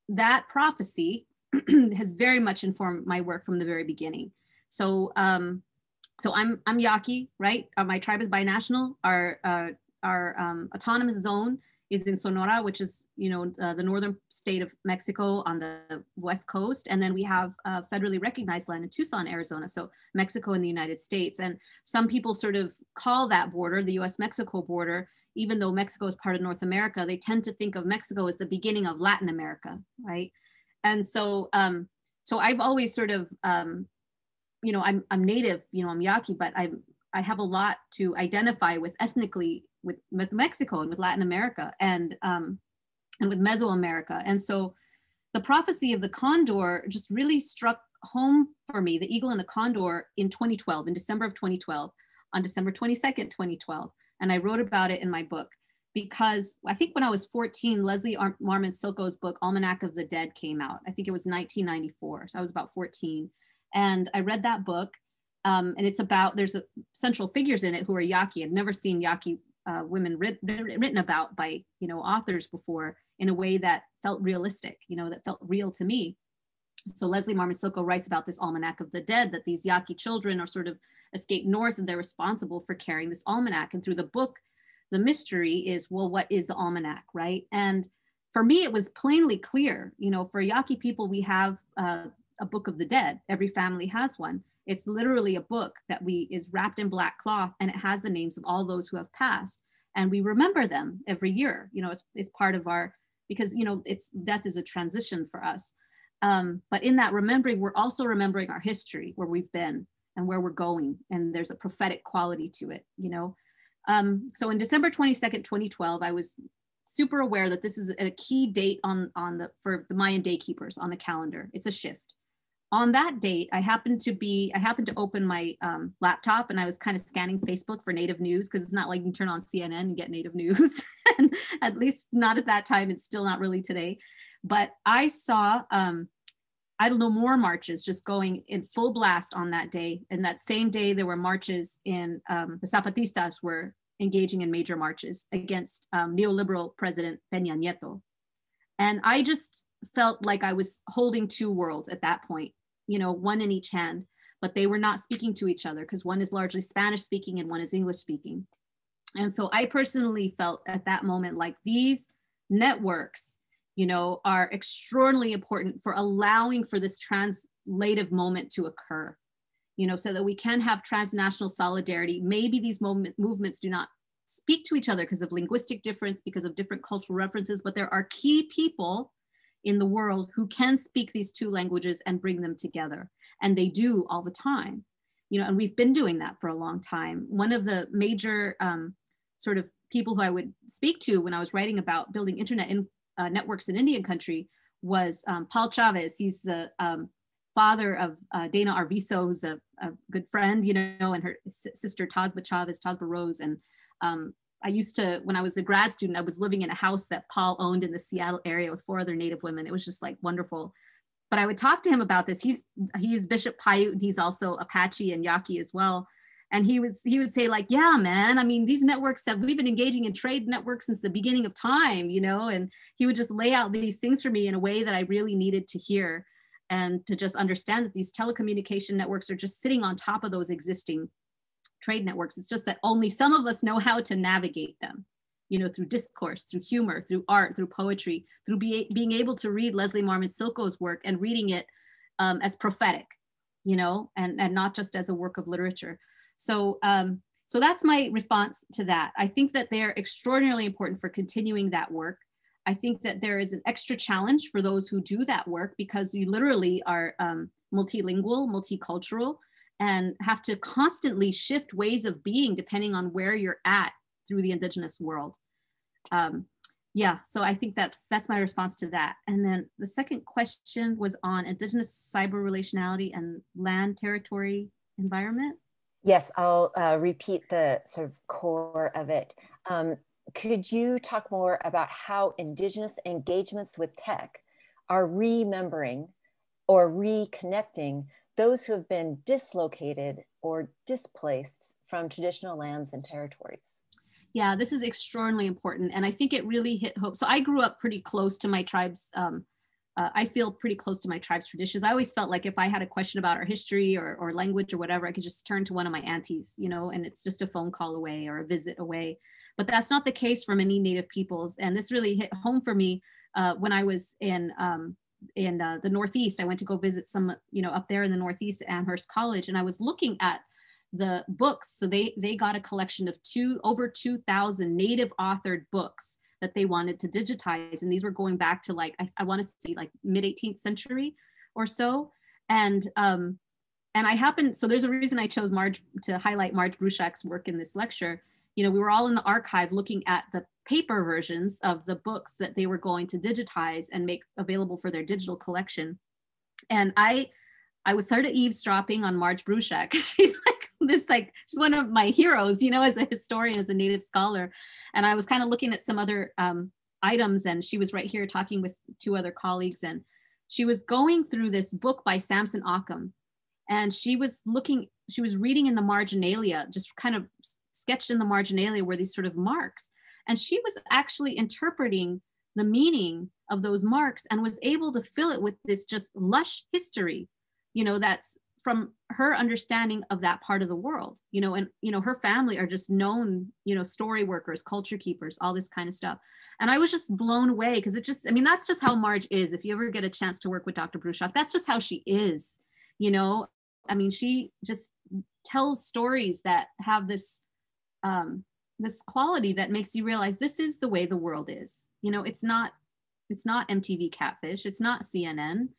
that prophecy has very much informed my work from the very beginning. So um, so I'm I'm Yaqui, right? Uh, my tribe is binational. Our uh, our um, autonomous zone is in Sonora, which is you know uh, the northern state of Mexico on the west coast, and then we have uh, federally recognized land in Tucson, Arizona. So Mexico and the United States, and some people sort of call that border the U.S.-Mexico border, even though Mexico is part of North America. They tend to think of Mexico as the beginning of Latin America, right? And so um, so I've always sort of um, you know I'm I'm native, you know I'm Yaqui, but I'm I have a lot to identify with ethnically with, with Mexico and with Latin America and um, and with Mesoamerica. And so the prophecy of the condor just really struck home for me, the eagle and the condor in 2012, in December of 2012, on December 22nd, 2012. And I wrote about it in my book because I think when I was 14, Leslie Ar- Marmon Silko's book, Almanac of the Dead, came out. I think it was 1994. So I was about 14. And I read that book. Um, and it's about, there's a central figures in it who are Yaqui. I'd never seen Yaqui uh, women writ- written about by you know authors before in a way that felt realistic you know that felt real to me so leslie marmon silko writes about this almanac of the dead that these yaqui children are sort of escaped north and they're responsible for carrying this almanac and through the book the mystery is well what is the almanac right and for me it was plainly clear you know for yaqui people we have uh, a book of the dead every family has one it's literally a book that we is wrapped in black cloth and it has the names of all those who have passed. And we remember them every year. You know, it's, it's part of our, because, you know, it's death is a transition for us. Um, but in that remembering, we're also remembering our history, where we've been and where we're going. And there's a prophetic quality to it, you know. Um, so in December 22nd, 2012, I was super aware that this is a key date on, on the for the Mayan day keepers on the calendar. It's a shift on that date, I happened to be, I happened to open my um, laptop and I was kind of scanning Facebook for native news because it's not like you can turn on CNN and get native news. and at least not at that time. It's still not really today. But I saw, um, Idle No More marches just going in full blast on that day. And that same day, there were marches in um, the Zapatistas were engaging in major marches against um, neoliberal President Peña Nieto. And I just felt like I was holding two worlds at that point you know, one in each hand, but they were not speaking to each other because one is largely Spanish speaking and one is English speaking. And so I personally felt at that moment like these networks, you know, are extraordinarily important for allowing for this translative moment to occur, you know, so that we can have transnational solidarity. Maybe these moment, movements do not speak to each other because of linguistic difference, because of different cultural references, but there are key people in the world who can speak these two languages and bring them together. And they do all the time. You know, and we've been doing that for a long time. One of the major um, sort of people who I would speak to when I was writing about building internet in, uh, networks in Indian country was um, Paul Chavez. He's the um, father of uh, Dana Arvizo, who's a, a, good friend, you know, and her sister Tasba Chavez, Tasba Rose, and um, I used to, when I was a grad student, I was living in a house that Paul owned in the Seattle area with four other Native women. It was just like wonderful. But I would talk to him about this. He's he's Bishop Paiute. and He's also Apache and Yaqui as well. And he was he would say like, yeah, man. I mean, these networks have we've been engaging in trade networks since the beginning of time, you know. And he would just lay out these things for me in a way that I really needed to hear, and to just understand that these telecommunication networks are just sitting on top of those existing trade networks. It's just that only some of us know how to navigate them, you know, through discourse, through humor, through art, through poetry, through be, being able to read Leslie Marmon Silko's work and reading it um, as prophetic, you know, and, and not just as a work of literature. So, um, so that's my response to that. I think that they're extraordinarily important for continuing that work. I think that there is an extra challenge for those who do that work because you literally are um, multilingual, multicultural, and have to constantly shift ways of being depending on where you're at through the indigenous world. Um, yeah, so I think that's that's my response to that. And then the second question was on indigenous cyber relationality and land territory environment. Yes, I'll uh, repeat the sort of core of it. Um, could you talk more about how Indigenous engagements with tech are remembering or reconnecting those who have been dislocated or displaced from traditional lands and territories? Yeah, this is extraordinarily important. And I think it really hit home. So I grew up pretty close to my tribe's um, uh, I feel pretty close to my tribe's traditions. I always felt like if I had a question about our history or, or language or whatever, I could just turn to one of my aunties, you know, and it's just a phone call away or a visit away. But that's not the case for many Native peoples. And this really hit home for me uh, when I was in um, in uh, the Northeast. I went to go visit some, you know, up there in the Northeast at Amherst College, and I was looking at the books. So they they got a collection of two over two thousand Native authored books that they wanted to digitize. And these were going back to like, I, I want to say like mid 18th century or so. And, um, and I happened, so there's a reason I chose Marge to highlight Marge Bruchac's work in this lecture. You know, we were all in the archive looking at the paper versions of the books that they were going to digitize and make available for their digital collection. And I, I was sort of eavesdropping on Marge Bruchak. She's like, this like she's one of my heroes, you know, as a historian, as a native scholar. And I was kind of looking at some other um, items, and she was right here talking with two other colleagues, and she was going through this book by Samson Occom, and she was looking, she was reading in the marginalia, just kind of sketched in the marginalia were these sort of marks, and she was actually interpreting the meaning of those marks and was able to fill it with this just lush history you know that's from her understanding of that part of the world you know and you know her family are just known you know story workers culture keepers all this kind of stuff. And i was just blown away because it just i mean that's just how marge is. If you ever get a chance to work with dr bruchac that's just how she is you know? I mean she just tells stories that have this um this quality that makes you realize this is the way the world is. You know it's not it's not mtv catfish. It's not cnn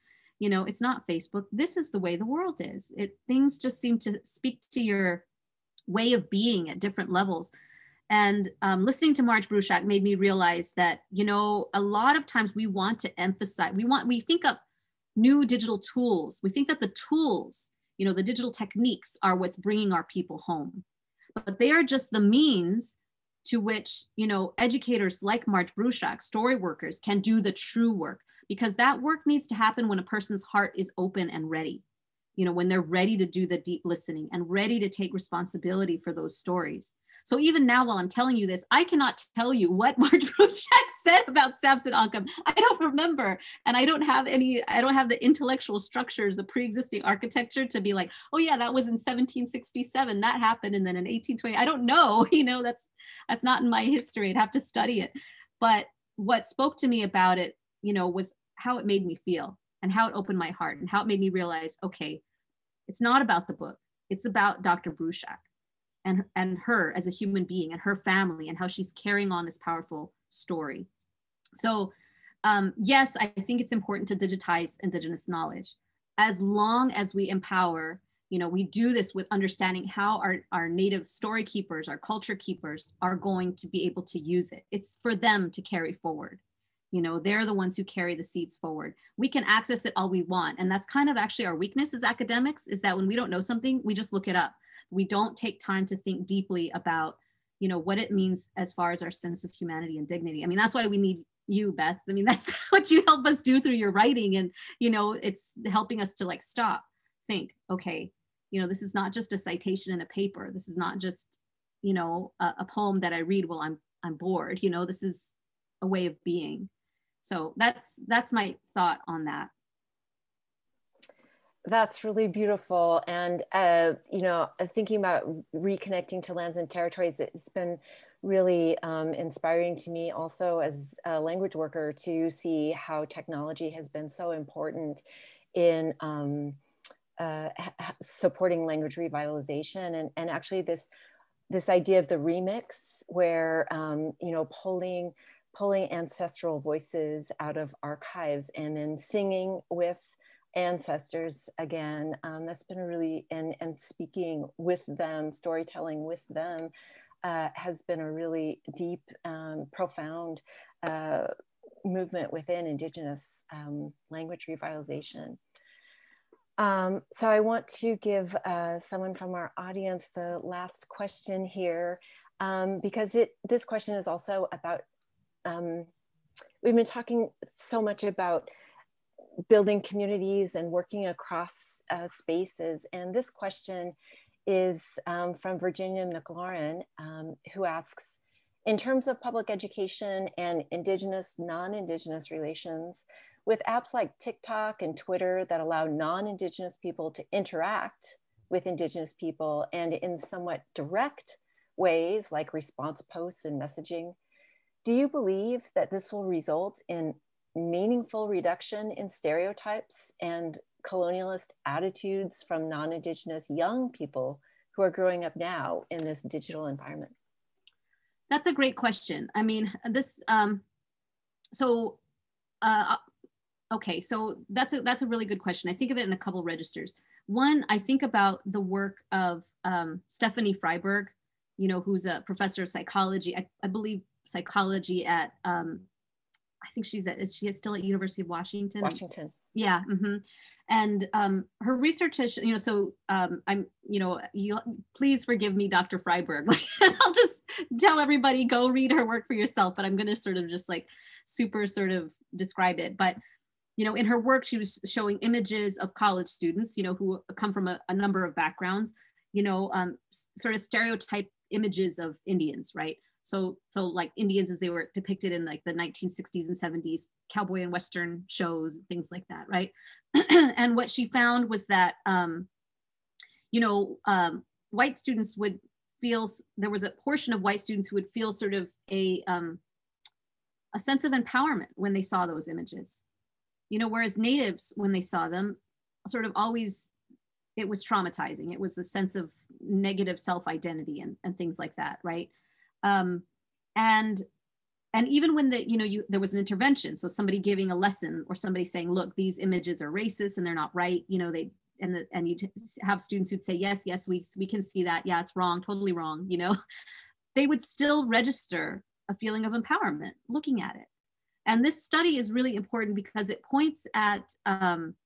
you know it's not facebook. This is the way the world is. It things just seem to speak to your way of being at different levels. And um, listening to marge bruchac made me realize that you know a lot of times we want to emphasize we want we think up new digital tools. We think that the tools you know the digital techniques are what's bringing our people home. But they are just the means to which you know educators like marge bruchac story workers can do the true work because that work needs to happen when a person's heart is open and ready you know when they're ready to do the deep listening and ready to take responsibility for those stories. So even now while i'm telling you this i cannot tell you what marge Bruchac said about samson occom i don't remember and i don't have any i don't have the intellectual structures the pre-existing architecture to be like oh yeah that was in 1767 that happened and then in 1820 i don't know you know that's that's not in my history. I'd have to study it. But what spoke to me about it you know was how it made me feel and how it opened my heart and how it made me realize okay it's not about the book. It's about dr bruchac and and her as a human being and her family and how she's carrying on this powerful story. So um, yes i think it's important to digitize indigenous knowledge. As long as we empower you know we do this with understanding how our, our native story keepers our culture keepers are going to be able to use it. It's for them to carry forward you know they're the ones who carry the seeds forward. We can access it all we want. And that's kind of actually our weakness as academics is that when we don't know something we just look it up. We don't take time to think deeply about you know what it means as far as our sense of humanity and dignity. I mean that's why we need you beth. I mean that's what you help us do through your writing. And you know it's helping us to like stop think okay you know this is not just a citation in a paper. This is not just you know a, a poem that i read while i'm i'm bored. You know this is a way of being so that's that's my thought on that. That's really beautiful. And uh, you know thinking about reconnecting to lands and territories it's been really um, inspiring to me also as a language worker to see how technology has been so important in um, uh, supporting language revitalization. And, and actually this this idea of the remix where um, you know pulling pulling ancestral voices out of archives and then singing with ancestors again. Um, that's been a really, and, and speaking with them, storytelling with them. uh, has been a really deep, um, profound uh, movement within Indigenous um, language revitalization. Um, so I want to give uh, someone from our audience the last question here, um, because it this question is also about, um, we've been talking so much about building communities and working across uh, spaces. And this question is um, from Virginia McLaurin, um, who asks, in terms of public education and Indigenous, non-Indigenous relations, with apps like TikTok and Twitter that allow non-Indigenous people to interact with Indigenous people and in somewhat direct ways like response posts and messaging, do you believe that this will result in meaningful reduction in stereotypes and colonialist attitudes from non-Indigenous young people who are growing up now in this digital environment? That's a great question. I mean, this, um, so, uh, okay, so that's a, that's a really good question. I think of it in a couple registers. One, I think about the work of um, Stephanie Fryberg, you know, who's a professor of psychology, I, I believe psychology at um, I think she's at, is she still at University of Washington? Washington. Yeah. Mm-hmm. And um, her research is, you know, so um, I'm, you know, you please forgive me, Dr. Fryberg. I'll just tell everybody go read her work for yourself, but I'm going to sort of just like super sort of describe it. But you know, in her work, she was showing images of college students, you know, who come from a, a number of backgrounds, you know, um, sort of stereotype images of Indians, right? So, so like Indians as they were depicted in like the 1960s and 70s cowboy and western shows, things like that, right? and what she found was that, um, you know, um, white students would feel there was a portion of white students who would feel sort of a um, a sense of empowerment when they saw those images, you know, whereas natives when they saw them, sort of always it was traumatizing. It was a sense of negative self identity and, and things like that, right? Um, and and even when the you know you there was an intervention so somebody giving a lesson or somebody saying look these images are racist and they're not right you know they and the, and you have students who'd say yes yes we we can see that. Yeah it's wrong totally wrong you know. They would still register a feeling of empowerment looking at it. And this study is really important because it points at um,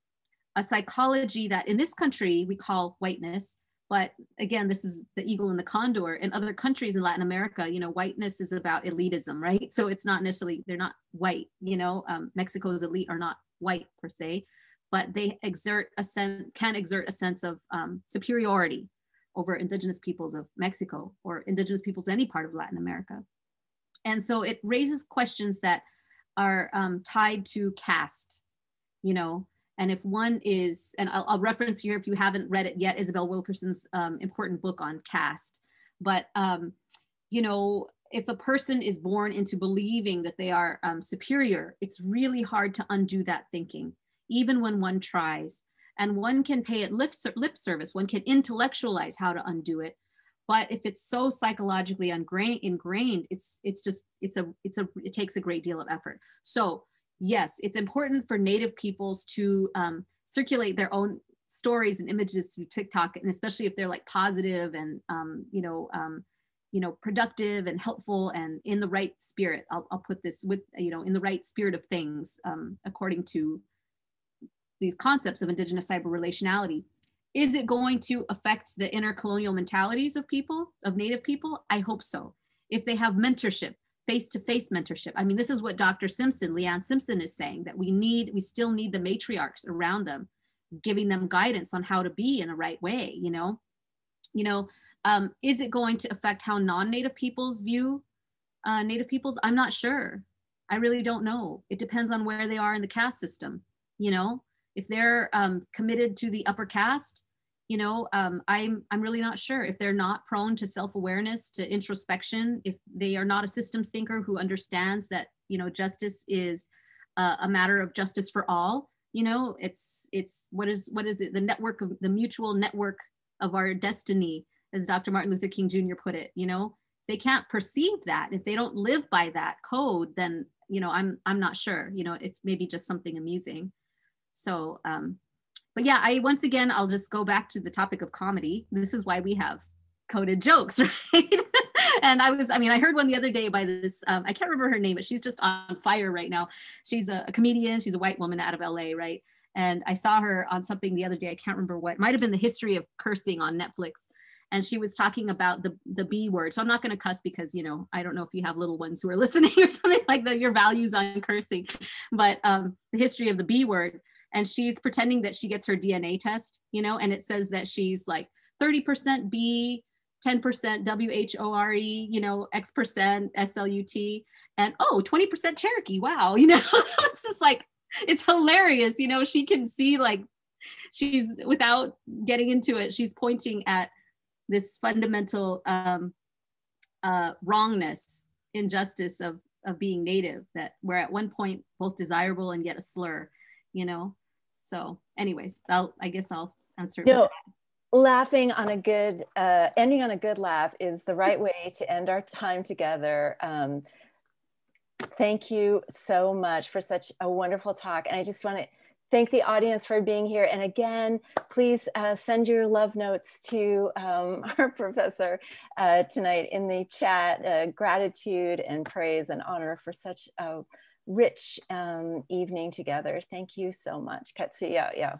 a psychology that in this country we call whiteness but again this is the eagle and the condor. In other countries in latin america you know whiteness is about elitism right? So it's not necessarily they're not white you know? Um, mexico's elite are not white per se but they exert a sense can exert a sense of um, superiority over indigenous peoples of mexico or indigenous peoples any part of latin america. And so it raises questions that are um, tied to caste you know and if one is, and I'll, I'll, reference here if you haven't read it yet, Isabel Wilkerson's um, important book on caste. But, um, you know, if a person is born into believing that they are um, superior, it's really hard to undo that thinking, even when one tries. And one can pay it lip, lip service, one can intellectualize how to undo it. But if it's so psychologically ingrained, ingrained, it's it's just it's a it's a it takes a great deal of effort. So yes, it's important for Native peoples to um, circulate their own stories and images through TikTok, and especially if they're like positive and um, you know, um, you know, productive and helpful and in the right spirit. I'll, I'll put this with you know, in the right spirit of things, um, according to these concepts of indigenous cyber relationality. Is it going to affect the inner colonial mentalities of people, of Native people? I hope so. If they have mentorship, face-to-face mentorship. I mean, this is what Dr. Simpson, Leanne Simpson is saying that we need, we still need the matriarchs around them, giving them guidance on how to be in the right way, you know? You know, um, is it going to affect how non-native peoples view uh, native peoples? I'm not sure. I really don't know. It depends on where they are in the caste system, you know? If they're um, committed to the upper caste, you know um, i'm i'm really not sure if they're not prone to self-awareness to introspection if they are not a systems thinker who understands that you know justice is uh, a matter of justice for all you know it's it's what is what is it the network of the mutual network of our destiny as dr martin luther king jr put it you know? They can't perceive that. If they don't live by that code then you know i'm i'm not sure you know it's maybe just something amusing. So um but yeah, I once again, I'll just go back to the topic of comedy. This is why we have coded jokes, right? and I was, I mean, I heard one the other day by this, um, I can't remember her name, but she's just on fire right now. She's a, a comedian. She's a white woman out of LA, right? And I saw her on something the other day. I can't remember what. Might have been the history of cursing on Netflix. And she was talking about the the B word. So I'm not going to cuss because you know I don't know if you have little ones who are listening or something like that. Your values on cursing, but um, the history of the B word. And she's pretending that she gets her DNA test, you know, and it says that she's like 30% B, 10% W-H-O-R-E, you know, X percent S-L-U-T, and oh, 20% Cherokee. Wow. You know, it's just like, it's hilarious. You know, she can see like she's without getting into it, she's pointing at this fundamental um, uh, wrongness, injustice of of being native that we're at one point both desirable and yet a slur, you know. So, anyways, I'll I guess I'll answer. No, laughing on a good uh, ending on a good laugh is the right way to end our time together. Um, thank you so much for such a wonderful talk, and I just want to thank the audience for being here. And again, please uh, send your love notes to um, our professor uh, tonight in the chat. Uh, gratitude and praise and honor for such a rich um, evening together. Thank you so much. Katsuya, yeah.